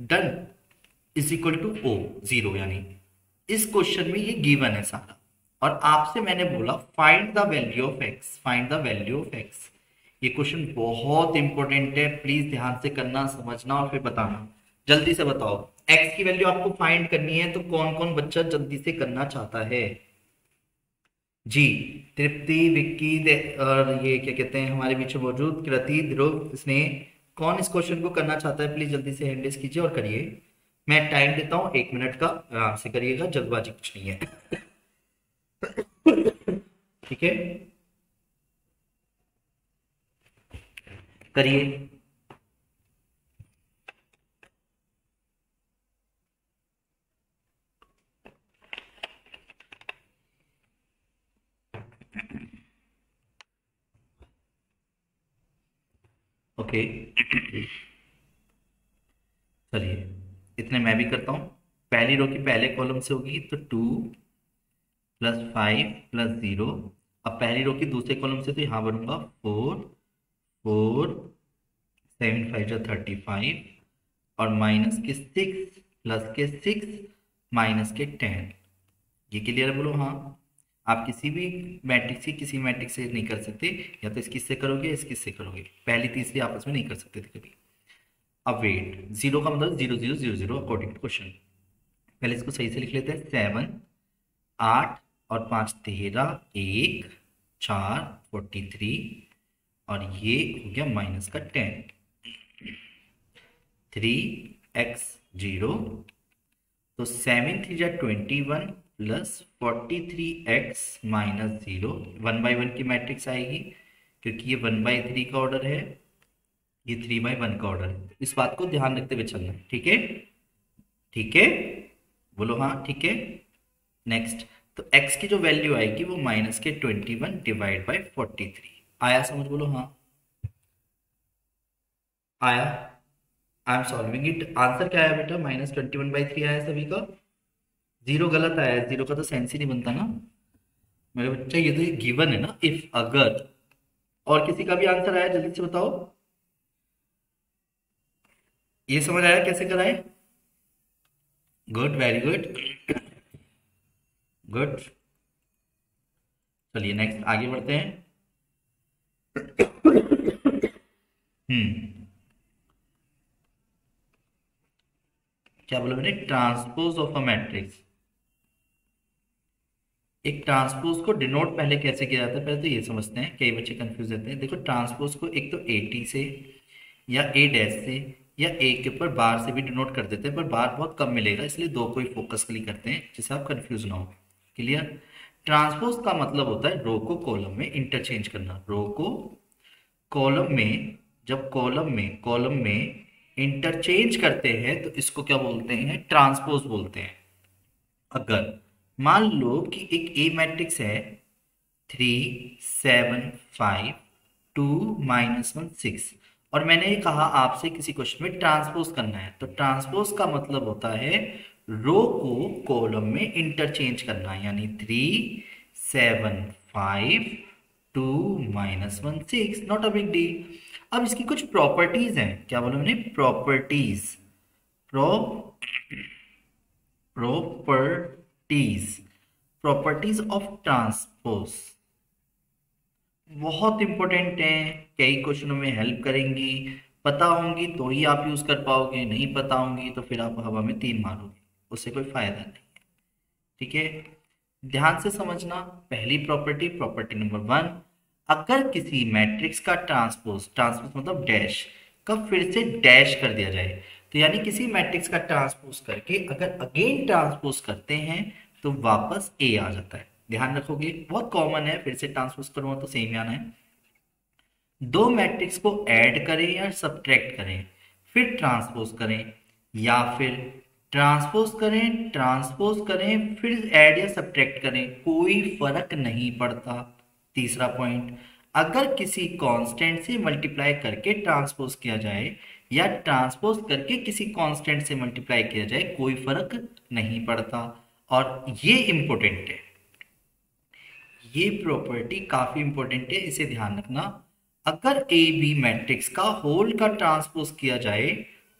Done. Is equal to O zero यानी इस क्वेश्चन में ये गिवन है सारा। और आपसे मैंने बोला find the value of X find the value of X ये क्वेश्चन बहुत इंपॉर्टेंट है प्लीज़ ध्यान से करना, समझना और फिर बताना। जल्दी से बताओ एक्स की वैल्यू आपको फाइंड करनी है तो कौन कौन बच्चा जल्दी से करना चाहता है? जी, तृप्ति, विक्की और ये क्या कहते हैं, हमारे बीच मौजूद कृति, ध्रुव, स्नेह। कौन इस क्वेश्चन को करना चाहता है प्लीज़ जल्दी से हैंडल्स कीजिए और करिए। मैं टाइम देता हूँ, एक मिनट का आराम से करिएगा, जल्दबाजी कुछ नहीं है। ठीक है? करिए। ओके। चलिए। इतने मैं भी करता हूँ। पहली रो की पहले कॉलम से होगी तो two plus five plus zero अब पहली रो की दूसरे कॉलम से तो यहाँ बनूँगा फोर फोर सेवन फाइव जो थर्टी फाइव और माइनस के सिक्स प्लस के सिक्स माइनस के टेन ये क्लियर बोलो? हाँ। आप किसी भी मैट्रिक्स की किसी मैट्रिक्स से नहीं कर सकते। या तो इस किससे करोगे इसकी से करोगे। पहली तीसरी आपस में नहीं कर सकते थे कभी। अब वेट ज़ीरो का मतलब zero zero zero zero according to question पहले इसको सही से लिख लेते हैं. सेवन आठ और पाँच, तेरह, एक, चार फोर्टी थ्री और ये हो गया माइनस का टेन थ्री एक्स ज़ीरो तो सेवन थ्री जा twenty one plus forty three X minus zero one by one की मैट्रिक्स आएगी क्योंकि ये वन बाई थ्री का ऑर्डर है. ये थ्री बाई वन का ऑर्डर है। इस बात को ध्यान रखते हुए चलना। ठीक है? ठीक है? बोलो हाँ ठीक है? नेक्स्ट तो x की जो वैल्यू आएगी वो माइनस के twenty one divide by forty three आया समझ, बोलो हाँ। आया। I am solving it answer क्या आया बेटा? Minus twenty one by three आया सभी का। ज़ीरो गलत आया ज़ीरो का तो सेंस ही नहीं बनता ना। मेरे बच्चा, ये तो गिवन है ना। इफ़ अगर। और किसी का भी आंसर आया, जल्दी से बताओ। ये समझ आया कैसे कराए? गुड वेरी गुड गुड चलिए नेक्स्ट आगे बढ़ते हैं। हम्म। क्या बोला मैंने? ट्रांसपोज ऑफ़ अ मैट्रिक्स एक ट्रांसपोज को डिनोट पहले कैसे किया जाता है? पहले तो ये समझते हैं, कई बच्चे कंफ्यूज रहते हैं। देखो ट्रांसपोज को एक तो ए टी से या ए डैश से या ए के ऊपर बार से भी डिनोट कर देते हैं, पर बार बहुत कम मिलेगा, इसलिए दो को ही फोकस के लिए करते हैं, जिससे आप कंफ्यूज ना हो। क्लियर ट्रांसपोज का मतलब होता है रो को कॉलम में इंटरचेंज करना। रो को कॉलम में, जब कॉलम में कॉलम में इंटरचेंज करते हैं तो इसको क्या बोलते हैं? ट्रांसपोज बोलते हैं। अगर मान लो कि एक ए मैट्रिक्स है three seven five two minus one six और मैंने ये कहा आपसे किसी क्वेश्चन में ट्रांसपोज करना है। तो ट्रांसपोज का मतलब होता है रो को कॉलम में इंटरचेंज करना, यानी three seven five two minus one six not a big deal अब इसकी कुछ प्रॉपर्टीज़ हैं। क्या बोलो मैंने? Properties pro properties properties of transpose बहुत इंपॉर्टेंट हैं, कई क्वेश्चनों में हेल्प करेंगी। पता होंगी तो ही आप यूज़ कर पाओगे, नहीं पता होंगी तो फिर आप हवा में तीन मारोगे। उससे कोई फ़ायदा नहीं ठीक है? ध्यान से समझना, पहली प्रॉपर्टी प्रॉपर्टी नंबर वन अगर किसी मैट्रिक्स का ट्रांसपोज ट्रांसपोज मतलब डैश का फिर से डैश कर दिया जाए? तो यानी किसी मैट्रिक्स का ट्रांसपोज करके अगर अगेन ट्रांसपोज करते हैं तो वापस ए आ जाता है। ध्यान रखोगे। बहुत कॉमन है, फिर से ट्रांसपोज करूँगा तो सेम आना है। दो मैट्रिक्स को ऐड करें या सब्ट्रैक्ट करें, फिर ट्रांसपोज करें, या फिर ट्रांसपोज करें ट्रांसपोज करें, फिर ऐड या सब्ट्रैक्ट करें, कोई फ़र्क नहीं पड़ता। तीसरा पॉइंट अगर किसी कांस्टेंट से मल्टीप्लाई करके ट्रांसपोज किया जाए, या ट्रांसपोज करके किसी कांस्टेंट से मल्टीप्लाई किया जाए, कोई फ़र्क नहीं पड़ता। और ये इंपॉर्टेंट है। ये प्रॉपर्टी काफ़ी इंपॉर्टेंट है, इसे ध्यान रखना। अगर ए बी मैट्रिक्स का होल का ट्रांसपोज किया जाए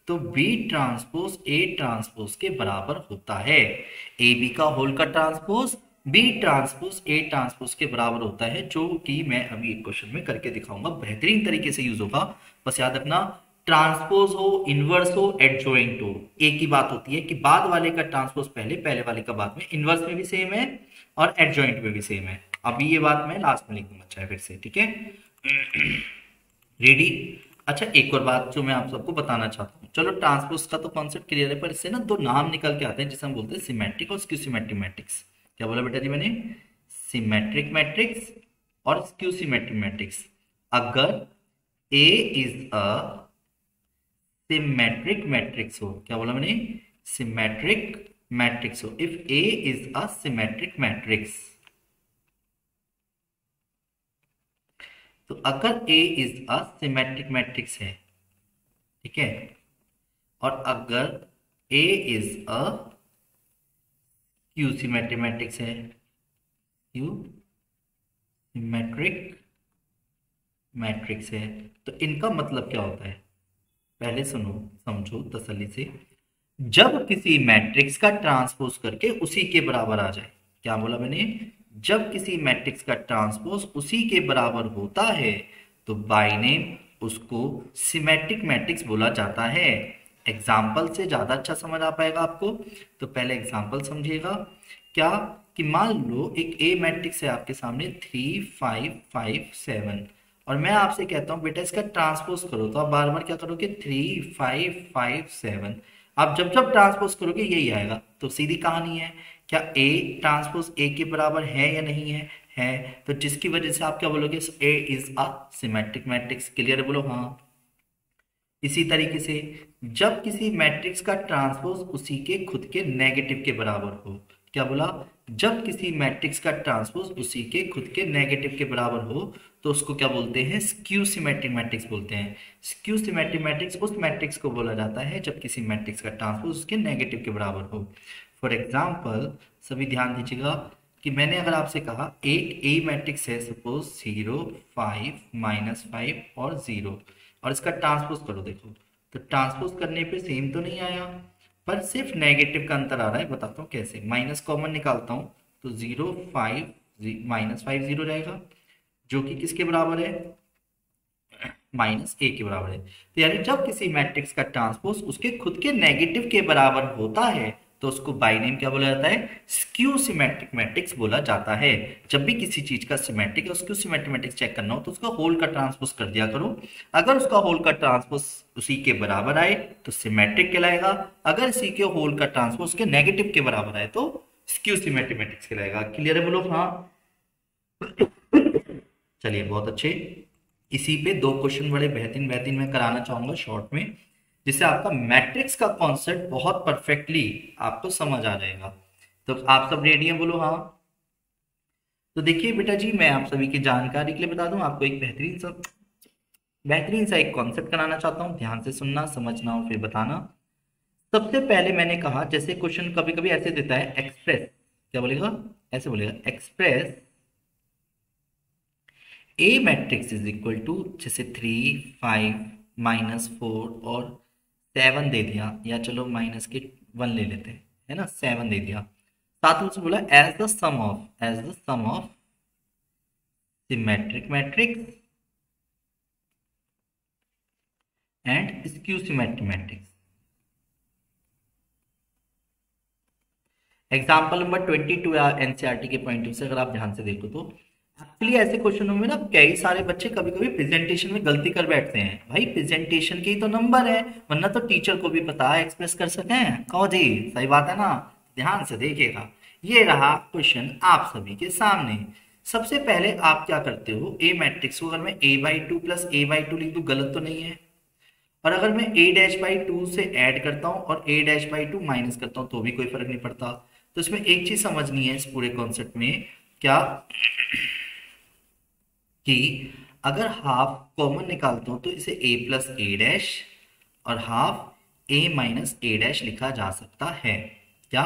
तो बी ट्रांसपोज ए ट्रांसपोज के बराबर होता है। ए बी का होल का transpose B transpose A transpose के बराबर होता है, जो कि मैं अभी एक क्वेश्चन में करके दिखाऊँगा। बेहतरीन तरीके से यूज़ होगा। बस याद रखना ट्रांसपोज हो इनवर्स हो एडजॉइंट हो। एक ही बात होती है कि बाद वाले का ट्रांसपोज पहले पहले वाले का बाद में इनवर्स में भी सेम है और एडजॉइंट में भी सेम है। अभी ये बात मैं लास्ट में लिख दूँगा अच्छा फिर से, ठीक है? रेडी अच्छा एक और बात जो मैं आप सबको बताना चाहता हूँ। चलो ट्रांसपोज का तो कॉन्सेप्ट क्लियर है, पर इससे ना दो नाम निकल के आते हैं, जिसे हम बोलते हैं सिमेट्रिक और स्क्यू सिमेट्रिक मैट्रिक्स क्या बोला बेटा जी मैंने? सिमेट्रिक मैट्रिक्स और स्क्यू सिमेट्रिक मैट्रिक्स अगर A is a symmetric matrix हो, क्या बोला मैंने? सिमेट्रिक मैट्रिक्स हो। If A is a symmetric matrix तो अगर A is a symmetric matrix है, ठीक है? और अगर A is a skew symmetric matrix है क्यू सिमेट्रिक मैट्रिक्स है तो इनका मतलब क्या होता है? पहले सुनो, समझो, तसल्ली से। जब किसी मैट्रिक्स का ट्रांसपोज करके उसी के बराबर आ जाए, क्या बोला मैंने? जब किसी मैट्रिक्स का ट्रांसपोज उसी के बराबर होता है तो बाई नेम उसको सिमेट्रिक मैट्रिक्स बोला जाता है। एग्ज़ाम्पल से ज़्यादा अच्छा समझ आ पाएगा आपको। तो पहले एग्ज़ाम्पल समझिएगा। क्या? कि मान लो एक ए मैट्रिक्स है आपके सामने थ्री फाइव फाइव सेवन और मैं आपसे कहता हूँ, बेटा इसका ट्रांसपोज करो। तो आप बार बार क्या करोगे? थ्री फाइव फाइव सेवन आप जब जब ट्रांसपोज करोगे, यही आएगा। तो सीधी कहानी है। क्या ए ट्रांसपोज ए के बराबर है या नहीं है? है। तो जिसकी वजह से आप क्या बोलोगे? A is a symmetric matrix clear बोलो? हाँ। इसी तरीके से जब किसी मैट्रिक्स का ट्रांसपोज उसी के खुद के नेगेटिव के बराबर हो, क्या बोला? जब किसी मैट्रिक्स का ट्रांसपोज उसी के खुद के नेगेटिव के बराबर हो तो उसको क्या बोलते हैं? स्क्यू सिमेट्रिक मैट्रिक्स बोलते हैं। स्क्यू सिमेट्रिक मैट्रिक्स उस मैट्रिक्स को बोला जाता है जब किसी मैट्रिक्स का ट्रांसपोज उसके नेगेटिव के बराबर हो। फॉर एग्ज़ाम्पल सभी ध्यान दीजिएगा कि मैंने अगर आपसे कहा एक ए मैट्रिक्स है suppose zero five minus five और ज़ीरो और इसका ट्रांसपोज करो, देखो। तो ट्रांसपोज करने पे सेम तो नहीं आया, पर सिर्फ़ नेगेटिव का अंतर आ रहा है, बताता हूँ कैसे। माइनस कॉमन निकालता हूँ तो zero five minus five zero रहेगा, जो कि किसके बराबर है? माइनस ए के बराबर है। तो यानी जब किसी मैट्रिक्स का ट्रांसपोज उसके खुद के नेगेटिव के बराबर होता है तो उसको बाई नेम क्या बोला जाता है? स्क्यू सिमेट्रिक मैट्रिक्स बोला जाता है। जब भी किसी चीज़ का सिमेट्रिक या स्क्यू सिमेट्रिक मैट्रिक्स चेक करना हो तो उसका होल का ट्रांसपोज कर दिया करो। अगर उसका होल का ट्रांसपोज उसी के बराबर आए तो सिमेट्रिक कहलाएगा। अगर इसी के होल का ट्रांसपोज के नेगेटिव के बराबर आए तो स्क्यू सिमेट्रिक कहलाएगा। क्लियर है बोलो? हाँ। चलिए, बहुत अच्छे। इसी पे दो क्वेश्चन बड़े बेहतरीन बेहतरीन मैं कराना चाहूँगा शॉर्ट में। जिससे आपका मैट्रिक्स का कॉन्सेप्ट बहुत परफेक्टली आपको समझ आ जाएगा। तो आप सब रेडी हैं? बोलो हाँ। तो देखिए बेटा जी, मैं आप सभी की जानकारी के लिए बता दूँ, आपको एक बेहतरीन सा बेहतरीन सा एक कॉन्सेप्ट कराना चाहता हूँ। ध्यान से सुनना, समझना और फिर बताना। सबसे पहले मैंने कहा, जैसे क्वेश्चन कभी कभी ऐसे देता है एक्सप्रेस क्या बोलेगा? ऐसे बोलेगा express a matrix is equal to जैसे थ्री फाइव माइनस फोर और सेवन दे दिया, या चलो माइनस के वन ले लेते हैं, है ना? सेवन दे दिया। साथ में बोला as the sum of as the sum of symmetric matrix and skew symmetric matrix example number twenty two NCERT के पॉइंट से अगर आप ध्यान से देखो तो एक्चुअली ऐसे क्वेश्चनों में ना कई सारे बच्चे कभी कभी प्रेजेंटेशन में गलती कर बैठते हैं। भाई प्रेजेंटेशन के ही तो नंबर है, वरना तो टीचर को भी पता है एक्सप्रेस कर सके। कहो जी, सही बात है ना? ध्यान से देखिएगा। ये रहा क्वेश्चन आप सभी के सामने। सबसे पहले आप क्या करते हो? ए मैट्रिक्स को अगर मैं A by two plus A by two लिख दू, गलत तो नहीं है। और अगर मैं ए डैश बाई टू से ऐड करता हूँ और A dash by two minus करता हूँ तो भी कोई फ़र्क नहीं पड़ता। तो इसमें एक चीज़ समझनी है इस पूरे कॉन्सेप्ट में। क्या? कि अगर हाफ़ कॉमन निकालता हो तो इसे ए प्लस ए डैश और half A minus A dash लिखा जा सकता है। क्या?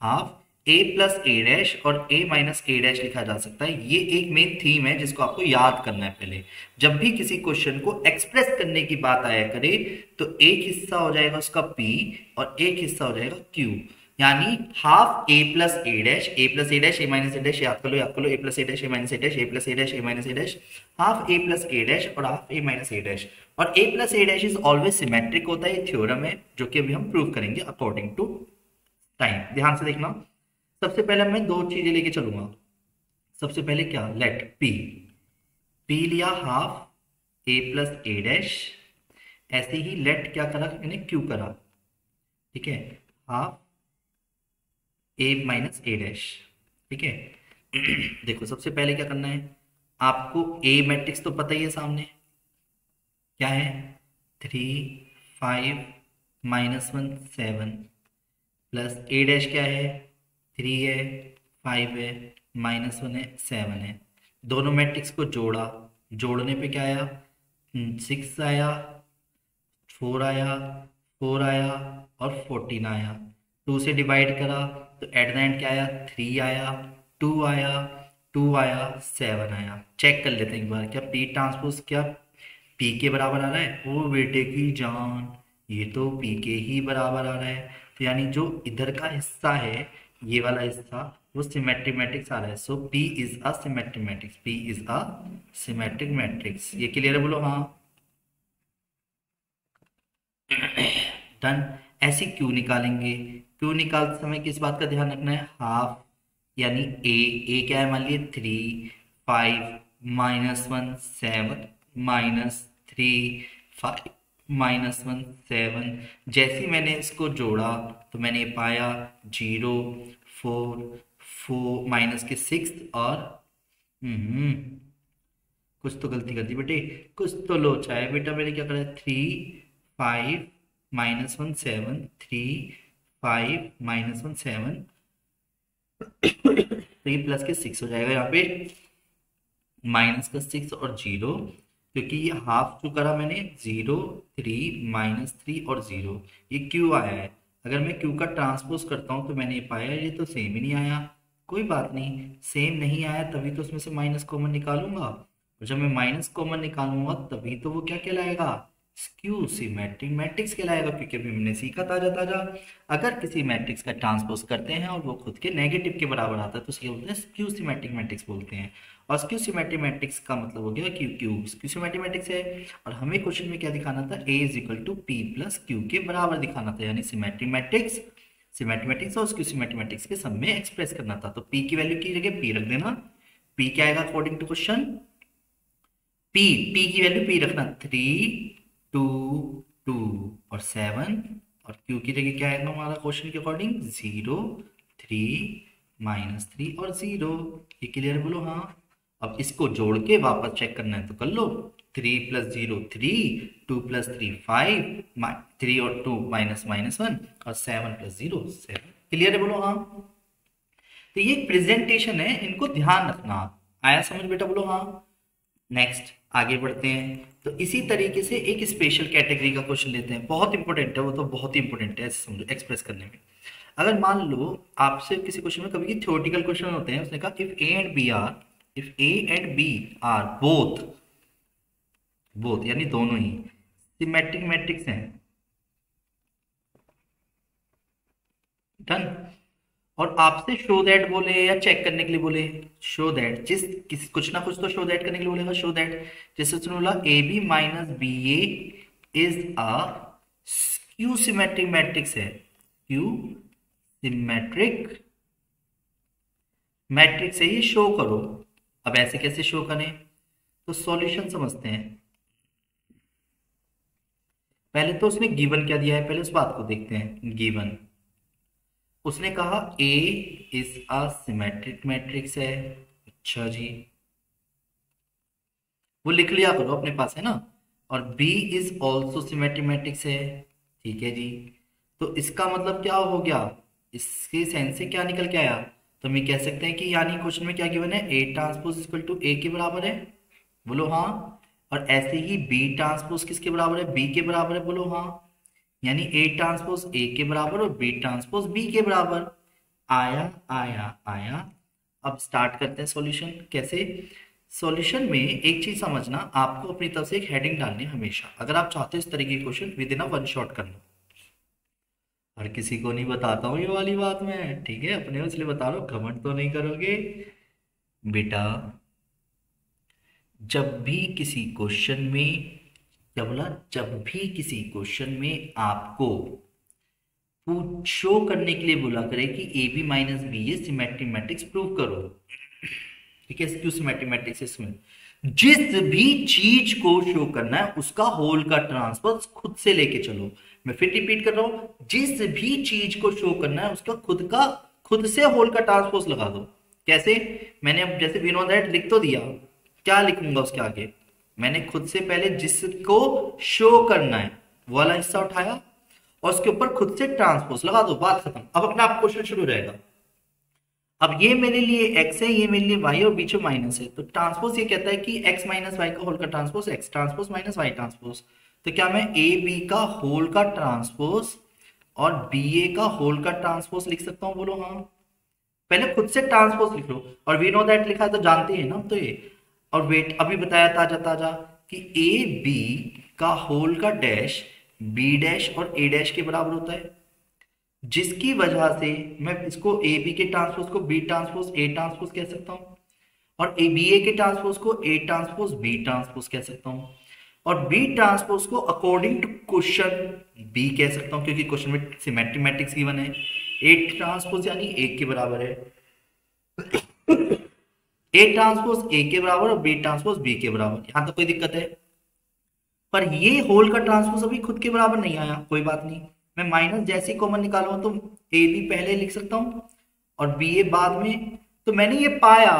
Half A plus A dash और ए माइनस ए डैश लिखा जा सकता है। ये एक मेन थीम है जिसको आपको याद करना है पहले। जब भी किसी क्वेश्चन को एक्सप्रेस करने की बात आया करे तो एक हिस्सा हो जाएगा उसका पी और एक हिस्सा हो जाएगा q यानी half A plus A dash, A plus A dash, A minus A dash, याद कर लो, याद कर लो, A plus A dash, A minus A dash, A plus A dash, A minus A dash, half A plus A dash और half A minus A dash. और A plus A dash is always symmetric होता है theorem है, जो कि अभी हम prove करेंगे अकॉर्डिंग टू टाइम ध्यान से देखना। सबसे पहले मैं दो चीज़ें लेके चलूँगा। सबसे पहले क्या? लेट पी पी लिया half A plus A dash. ऐसे ही लेट क्या करा? मैंने क्यू करा। ठीक है? Half A minus A dash ठीक है? देखो, सबसे पहले क्या करना है? आपको ए मैट्रिक्स तो पता ही है सामने। क्या है? Three five minus one seven plus A dash क्या है? थ्री है फाइव है माइनस वन है सेवन है. दोनों मैट्रिक्स को जोड़ा। जोड़ने पे क्या आया? सिक्स आया फोर आया फोर आया और फोर्टीन आया। टू से डिवाइड करा तो एट द एंड क्या आया? थ्री आया टू आया टू आया सेवन आया। चेक कर लेते हैं एक बार, क्या पी ट्रांसपोज क्या? पी के बराबर आ रहा है? ओ बेटे की जान, ये तो पी के ही बराबर आ रहा है। तो यानी जो इधर का हिस्सा है, ये वाला हिस्सा, वो सिमेट्रिक मैट्रिक्स आ रहा है। So P is a symmetric matrix P is a symmetric matrix ये क्लियर है बोलो? हाँ। डन ऐसे क्यों निकालेंगे? क्यू निकालते समय किस बात का ध्यान रखना है? हाफ़ यानी ए ए क्या है मान लीजिए three five minus one seven minus three five minus one seven जैसे मैंने इसको जोड़ा तो मैंने पाया ज़ीरो फोर फोर माइनस के सिक्स और हम्म कुछ तो गलती कर दी बेटे। कुछ तो लोचा है बेटा, मैंने क्या करा three five minus one seven three five minus one seven तो ये प्लस के सिक्स हो जाएगा यहाँ पे। माइनस का सिक्स और ज़ीरो क्योंकि ये हाफ़ जो करा मैंने ज़ीरो थ्री माइनस थ्री और ज़ीरो ये क्यू आया है। अगर मैं क्यू का ट्रांसपोज करता हूँ तो मैंने ये पाया, ये तो सेम ही नहीं आया। कोई बात नहीं। सेम नहीं आया, तभी तो उसमें से माइनस कॉमन निकालूँगा। जब मैं माइनस कॉमन निकालूँगा, तभी तो वो क्या कहलाएगा? स्क्यू सिमेट्रिक मैट्रिक्स कहलाएगा क्योंकि अभी हमने सीखा ताज़ा ताज़ा अगर किसी मैट्रिक्स का ट्रांसपोज करते हैं और वो खुद के नेगेटिव के बराबर आता है तो उसके बोलते हैं स्क्यू सिमेट्रिक मैट्रिक्स बोलते हैं। और स्क्यू सिमेट्रिक मैट्रिक्स का मतलब हो गया Q Q skew symmetric matrix है। और हमें क्वेश्चन में क्या दिखाना था? A is equal to P plus Q के बराबर दिखाना था, यानी सिमेट्रिक मैट्रिक्स सिमेट्रिक और स्क्यू सिमेट्रिक मैट्रिक्स के सब में एक्सप्रेस करना था। तो पी की वैल्यू की जगह पी रख देना। पी क्या आएगा according to question P P की वैल्यू पी रखना। थ्री टू टू और सेवन, और क्यू की जगह क्या आएगा हमारा क्वेश्चन के according zero three minus three और ज़ीरो ये क्लियर बोलो? हाँ। अब इसको जोड़ के वापस चेक करना है तो कर लो। Three plus zero three two plus three five three और टू माइनस माइनस वन और seven plus zero seven clear है बोलो? हाँ। तो ये प्रेजेंटेशन है, इनको ध्यान रखना। आया समझ बेटा बोलो? हाँ। नेक्स्ट आगे बढ़ते हैं। तो इसी तरीके से एक स्पेशल कैटेगरी का क्वेश्चन लेते हैं। बहुत इंपॉर्टेंट है, वो तो बहुत ही इंपॉर्टेंट है समझो एक्सप्रेस करने में। अगर मान लो, आपसे किसी क्वेश्चन में कभी थ्योरेटिकल क्वेश्चन होते हैं, उसने कहा if A and B are if A and B are both both यानी दोनों ही सिमेट्रिक मैट्रिक्स हैं डन और आपसे शो दैट बोले या चेक करने के लिए बोले शो दैट जिस, किस, कुछ ना कुछ तो शो दैट करने के लिए बोलेगा शो दैट जैसे उसने बोला A B minus B A is a symmetric matrix है। क्यू सिमेट्रिक मैट्रिक्स है, ये शो करो। अब ऐसे कैसे शो करें? तो सॉल्यूशन समझते हैं। पहले तो उसने गिवन क्या दिया है? पहले उस बात को देखते हैं। गिवन उसने कहा A is a symmetric matrix है। अच्छा जी। वो लिख लिया करो अपने पास, है ना? और B is also symmetric matrix है। ठीक है जी। तो इसका मतलब क्या हो गया? इसके सेंस से क्या निकल के आया? तो हम कह सकते हैं कि यानी क्वेश्चन में क्या गिवन है? A transpose equal to A के बराबर है। बोलो हाँ। और ऐसे ही बी ट्रांसपोज किसके बराबर है? बी के बराबर है। बोलो हाँ। यानी ए ट्रांसपोज ए के बराबर और बी ट्रांसपोज बी के बराबर। आया आया आया। अब स्टार्ट करते हैं सॉल्यूशन कैसे? सॉल्यूशन में एक चीज़ समझना, आपको अपनी तरफ़ से एक हेडिंग डालनी हमेशा। अगर आप चाहते हो इस तरीके के question within one shot करना हर किसी को नहीं बताता हूँ ये वाली बात मैं। ठीक है, अपने इसलिए बता रहा हूँ घमंड तो नहीं करोगे। बेटा, जब भी किसी क्वेश्चन में क्या बोला जब भी किसी क्वेश्चन में आपको शो करने के लिए बोला करे कि ए बी माइनस बी ये सिमेट्रिक मैट्रिक्स प्रूव करो। ठीक है, क्यों सिमेट्रिक मैट्रिक्स इसमें? जिस भी चीज़ को शो करना है, उसका होल का ट्रांसफ़र खुद से लेके चलो। मैं फिर रिपीट कर रहा हूँ, जिस भी चीज़ को शो करना है, उसका खुद का, खुद से होल का ट्रांसपोज लगा दो। कैसे? मैंने अब जैसे विनोद लिख तो दिया। क्या लिखूँगा उसके आगे? मैंने खुद से पहले जिसको शो करना है, वो वाला हिस्सा उठाया और उसके ऊपर खुद से ट्रांसपोज लगा दो, बात खत्म। अब अपना आप क्वेश्चन शुरू रहेगा। अब ये मेरे लिए x है, ये मेरे लिए y और बीच में माइनस है। तो ट्रांसपोज ये कहता है कि x माइनस वाई का होल का transpose x transpose minus Y transpose तो क्या मैं ए बी का होल का ट्रांसपोज और बी ए का होल का ट्रांसपोज लिख सकता हूँ? बोलो हाँ। पहले खुद से ट्रांसपोज लिख लो। और वी नो दैट लिखा है तो जानते हैं ना तो ये। और वेट अभी बताया ताज़ा ताज़ा कि ए बी का होल का डैश बी डैश और ए डैश के बराबर होता है। जिसकी वजह से मैं इसको ए बी के ट्रांसपोज को बी ट्रांसपोज ए ट्रांसपोज कह सकता हूँ और ए बी ए के ट्रांसपोज को ए ट्रांसपोज बी ट्रांसपोज कह सकता हूँ और बी ट्रांसपोज को अकॉर्डिंग टू क्वेश्चन बी कह सकता हूँ क्योंकि क्वेश्चन में सिमेट्रिक मैट्रिक्स गिवन है। ए ट्रांसपोज यानी एक के बराबर है। ए ट्रांसपोज ए के बराबर और बी ट्रांसपोज बी के बराबर। यहाँ तक कोई दिक्कत है। पर ये होल का ट्रांसपोज अभी खुद के बराबर नहीं आया, कोई बात नहीं। मैं माइनस जैसे कॉमन निकालू तो ए बी पहले लिख सकता हूँ और बी ए बाद में। तो मैंने ये पाया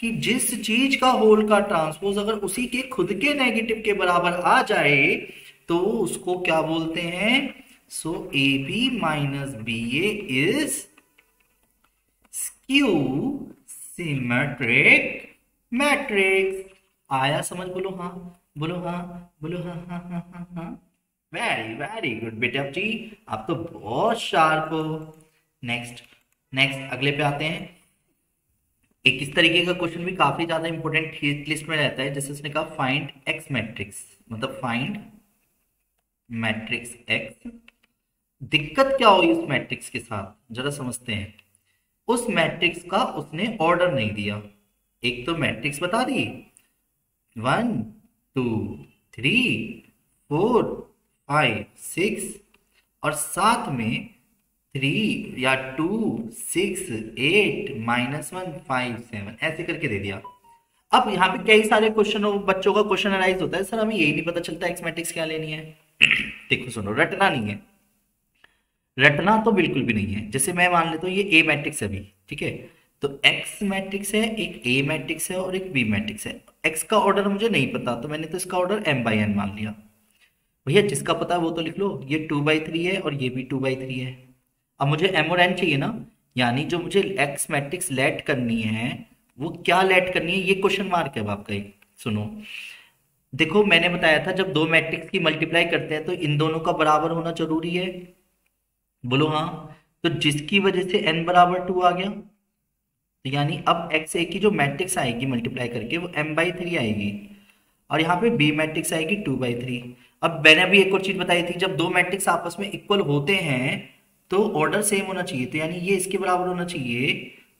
कि जिस चीज़ का होल का ट्रांसपोज अगर उसी के खुद के नेगेटिव के बराबर आ जाए तो उसको क्या बोलते हैं? So A B minus B A is skew symmetric matrix. आया समझ? बोलो हाँ बोलो हाँ बोलो हाँ हाँ हाँ हाँ हाँ। वेरी वेरी गुड बेटा जी आप तो बहुत शार्प हो। नेक्स्ट नेक्स्ट अगले पे आते हैं। एक इस तरीके का क्वेश्चन भी काफ़ी ज़्यादा इंपॉर्टेंट लिस्ट में रहता है, जैसे उसने कहा फाइंड एक्स मैट्रिक्स मतलब फाइंड मैट्रिक्स एक्स दिक्कत क्या हुई उस मैट्रिक्स के साथ? जरा समझते हैं। उस मैट्रिक्स का उसने ऑर्डर नहीं दिया। एक तो मैट्रिक्स बता दी। One two three four five six और साथ में थ्री या two six eight minus one five seven ऐसे करके दे दिया। अब यहाँ पे कई सारे क्वेश्चन बच्चों का क्वेश्चन अराइज होता है। सर, हमें यही नहीं पता चलता एक्स मैट्रिक्स क्या लेनी है। देखो सुनो, रटना नहीं है। रटना तो बिल्कुल भी नहीं है। जैसे मैं मान लेता हूँ ये ए मैट्रिक्स अभी, ठीक है? तो एक्स मैट्रिक्स है, एक ए मैट्रिक्स है और एक बी मैट्रिक्स है। एक्स का ऑर्डर मुझे नहीं पता तो मैंने तो इसका ऑर्डर एम बाई एन मान लिया। भैया, जिसका पता है वो तो लिख लो, ये टू बाई थ्री है और ये भी टू बाई थ्री है। अब मुझे एम और एन चाहिए ना? यानी जो मुझे एक्स मैट्रिक्स लेट करनी है, वो क्या लेट करनी है? ये क्वेश्चन मार्क है आपका एक सुनो। देखो, मैंने बताया था जब दो मैट्रिक्स की मल्टीप्लाई करते हैं तो इन दोनों का बराबर होना ज़रूरी है। बोलो हाँ तो जिसकी वजह से एन बराबर टू आ गया तो यानी अब एक्स ए की जो मैट्रिक्स आएगी मल्टीप्लाई करके, वो एम बाई थ्री आएगी। और यहाँ पे बी मैट्रिक्स आएगी टू बाई थ्री अब मैंने अभी एक और चीज़ बताई थी, जब दो मैट्रिक्स आपस में इक्वल होते हैं तो ऑर्डर सेम होना चाहिए तो यानी ये इसके बराबर होना चाहिए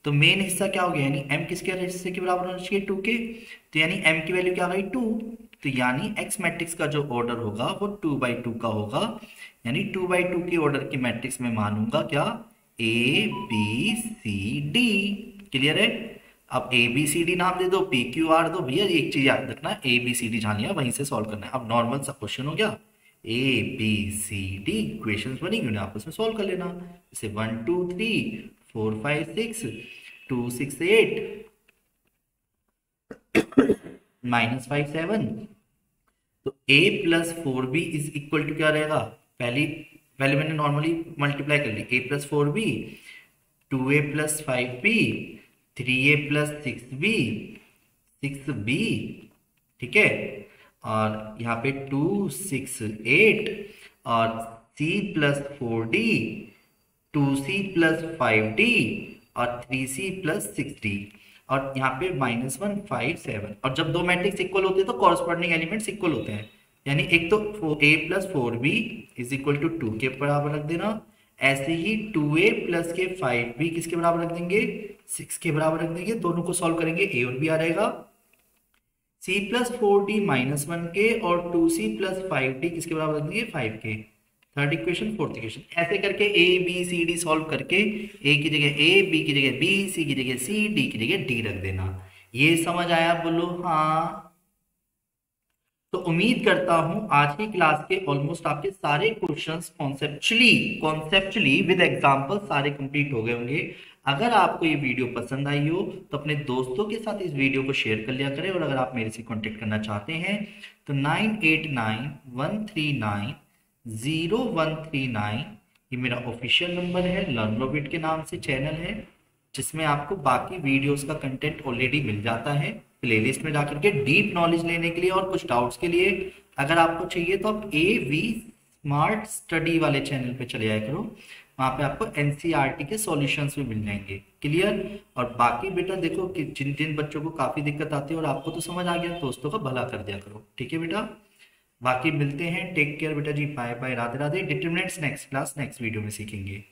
तो मेन हिस्सा क्या हो गया, यानी m किसके हिस्से के बराबर होना चाहिए टू के तो यानी m की वैल्यू क्या आ गई टू तो यानी x मैट्रिक्स का जो ऑर्डर होगा वो टू बाई टू का होगा। यानी टू बाई टू के ऑर्डर की मैट्रिक्स में मानूँगा क्या? A B C D clear है? अब ए बी सी डी नाम दे दो पी क्यू आर दो। भैया, एक चीज़ याद रखना ए बी सी डी जान लिया, वहीं से सॉल्व करना है। अब नॉर्मल सा क्वेश्चन हो गया। A B C D equation बनेंगे उन्हें आपस में सॉल्व कर लेना? जैसे one two three four five six two six eight minus five seven तो a plus four B is equal to क्या रहेगा? पहली, पहले मैंने नॉर्मली मल्टीप्लाई कर ली। A plus four B two A plus five B three A plus six B six B ठीक है? और यहाँ पे टू सिक्स एट और C plus four D two C plus five D और three C plus six D और यहाँ पे माइनस वन फाइव सेवन और जब दो मैट्रिक्स इक्वल होते हैं तो कॉरस्पॉन्डिंग एलिमेंट्स इक्वल होते हैं। यानी एक तो A plus four B is equal to two के बराबर रख देना। ऐसे ही टू ए प्लस के फाइव बी किसके बराबर रख देंगे? सिक्स के बराबर रख देंगे। दोनों को सॉल्व करेंगे ए और बी आ जाएगा। C plus four D minus one के और two C plus five D किसके बराबर रख देंगे? फाइव के थर्ड इक्वेशन फोर्थ इक्वेशन ऐसे करके A B C D solve करके ए की जगह ए बी की जगह बी सी की जगह सी डी की जगह डी रख देना। ये समझ आया? बोलो हाँ। तो उम्मीद करता हूँ आज की क्लास के ऑलमोस्ट आपके सारे questions conceptually conceptually with example सारे कंप्लीट हो गए होंगे। अगर आपको ये वीडियो पसंद आई हो तो अपने दोस्तों के साथ इस वीडियो को शेयर कर लिया करें। और अगर आप मेरे से कांटेक्ट करना चाहते हैं तो nine eight nine one three nine zero one three nine, ये मेरा ऑफिशियल नंबर है लर्न रोबिट के नाम से चैनल है, जिसमें आपको बाकी वीडियोस का कंटेंट ऑलरेडी मिल जाता है प्लेलिस्ट में जाकर के डीप नॉलेज लेने के लिए और कुछ डाउट्स के लिए। अगर आपको चाहिए तो आप ए वी स्मार्ट स्टडी वाले चैनल पे चले जाया करो, वहाँ पे आपको एनसीईआरटी e के सॉल्यूशंस भी मिल जाएँगे। क्लियर और बाकी बेटा देखो कि जिन जिन बच्चों को काफ़ी दिक्कत आती है और आपको तो समझ आ गया, दोस्तों का भला कर दिया करो। ठीक है बेटा? बाकी मिलते हैं. टेक केयर बेटा जी. Bye bye Radhe Radhe. Determinants next class next video में सीखेंगे.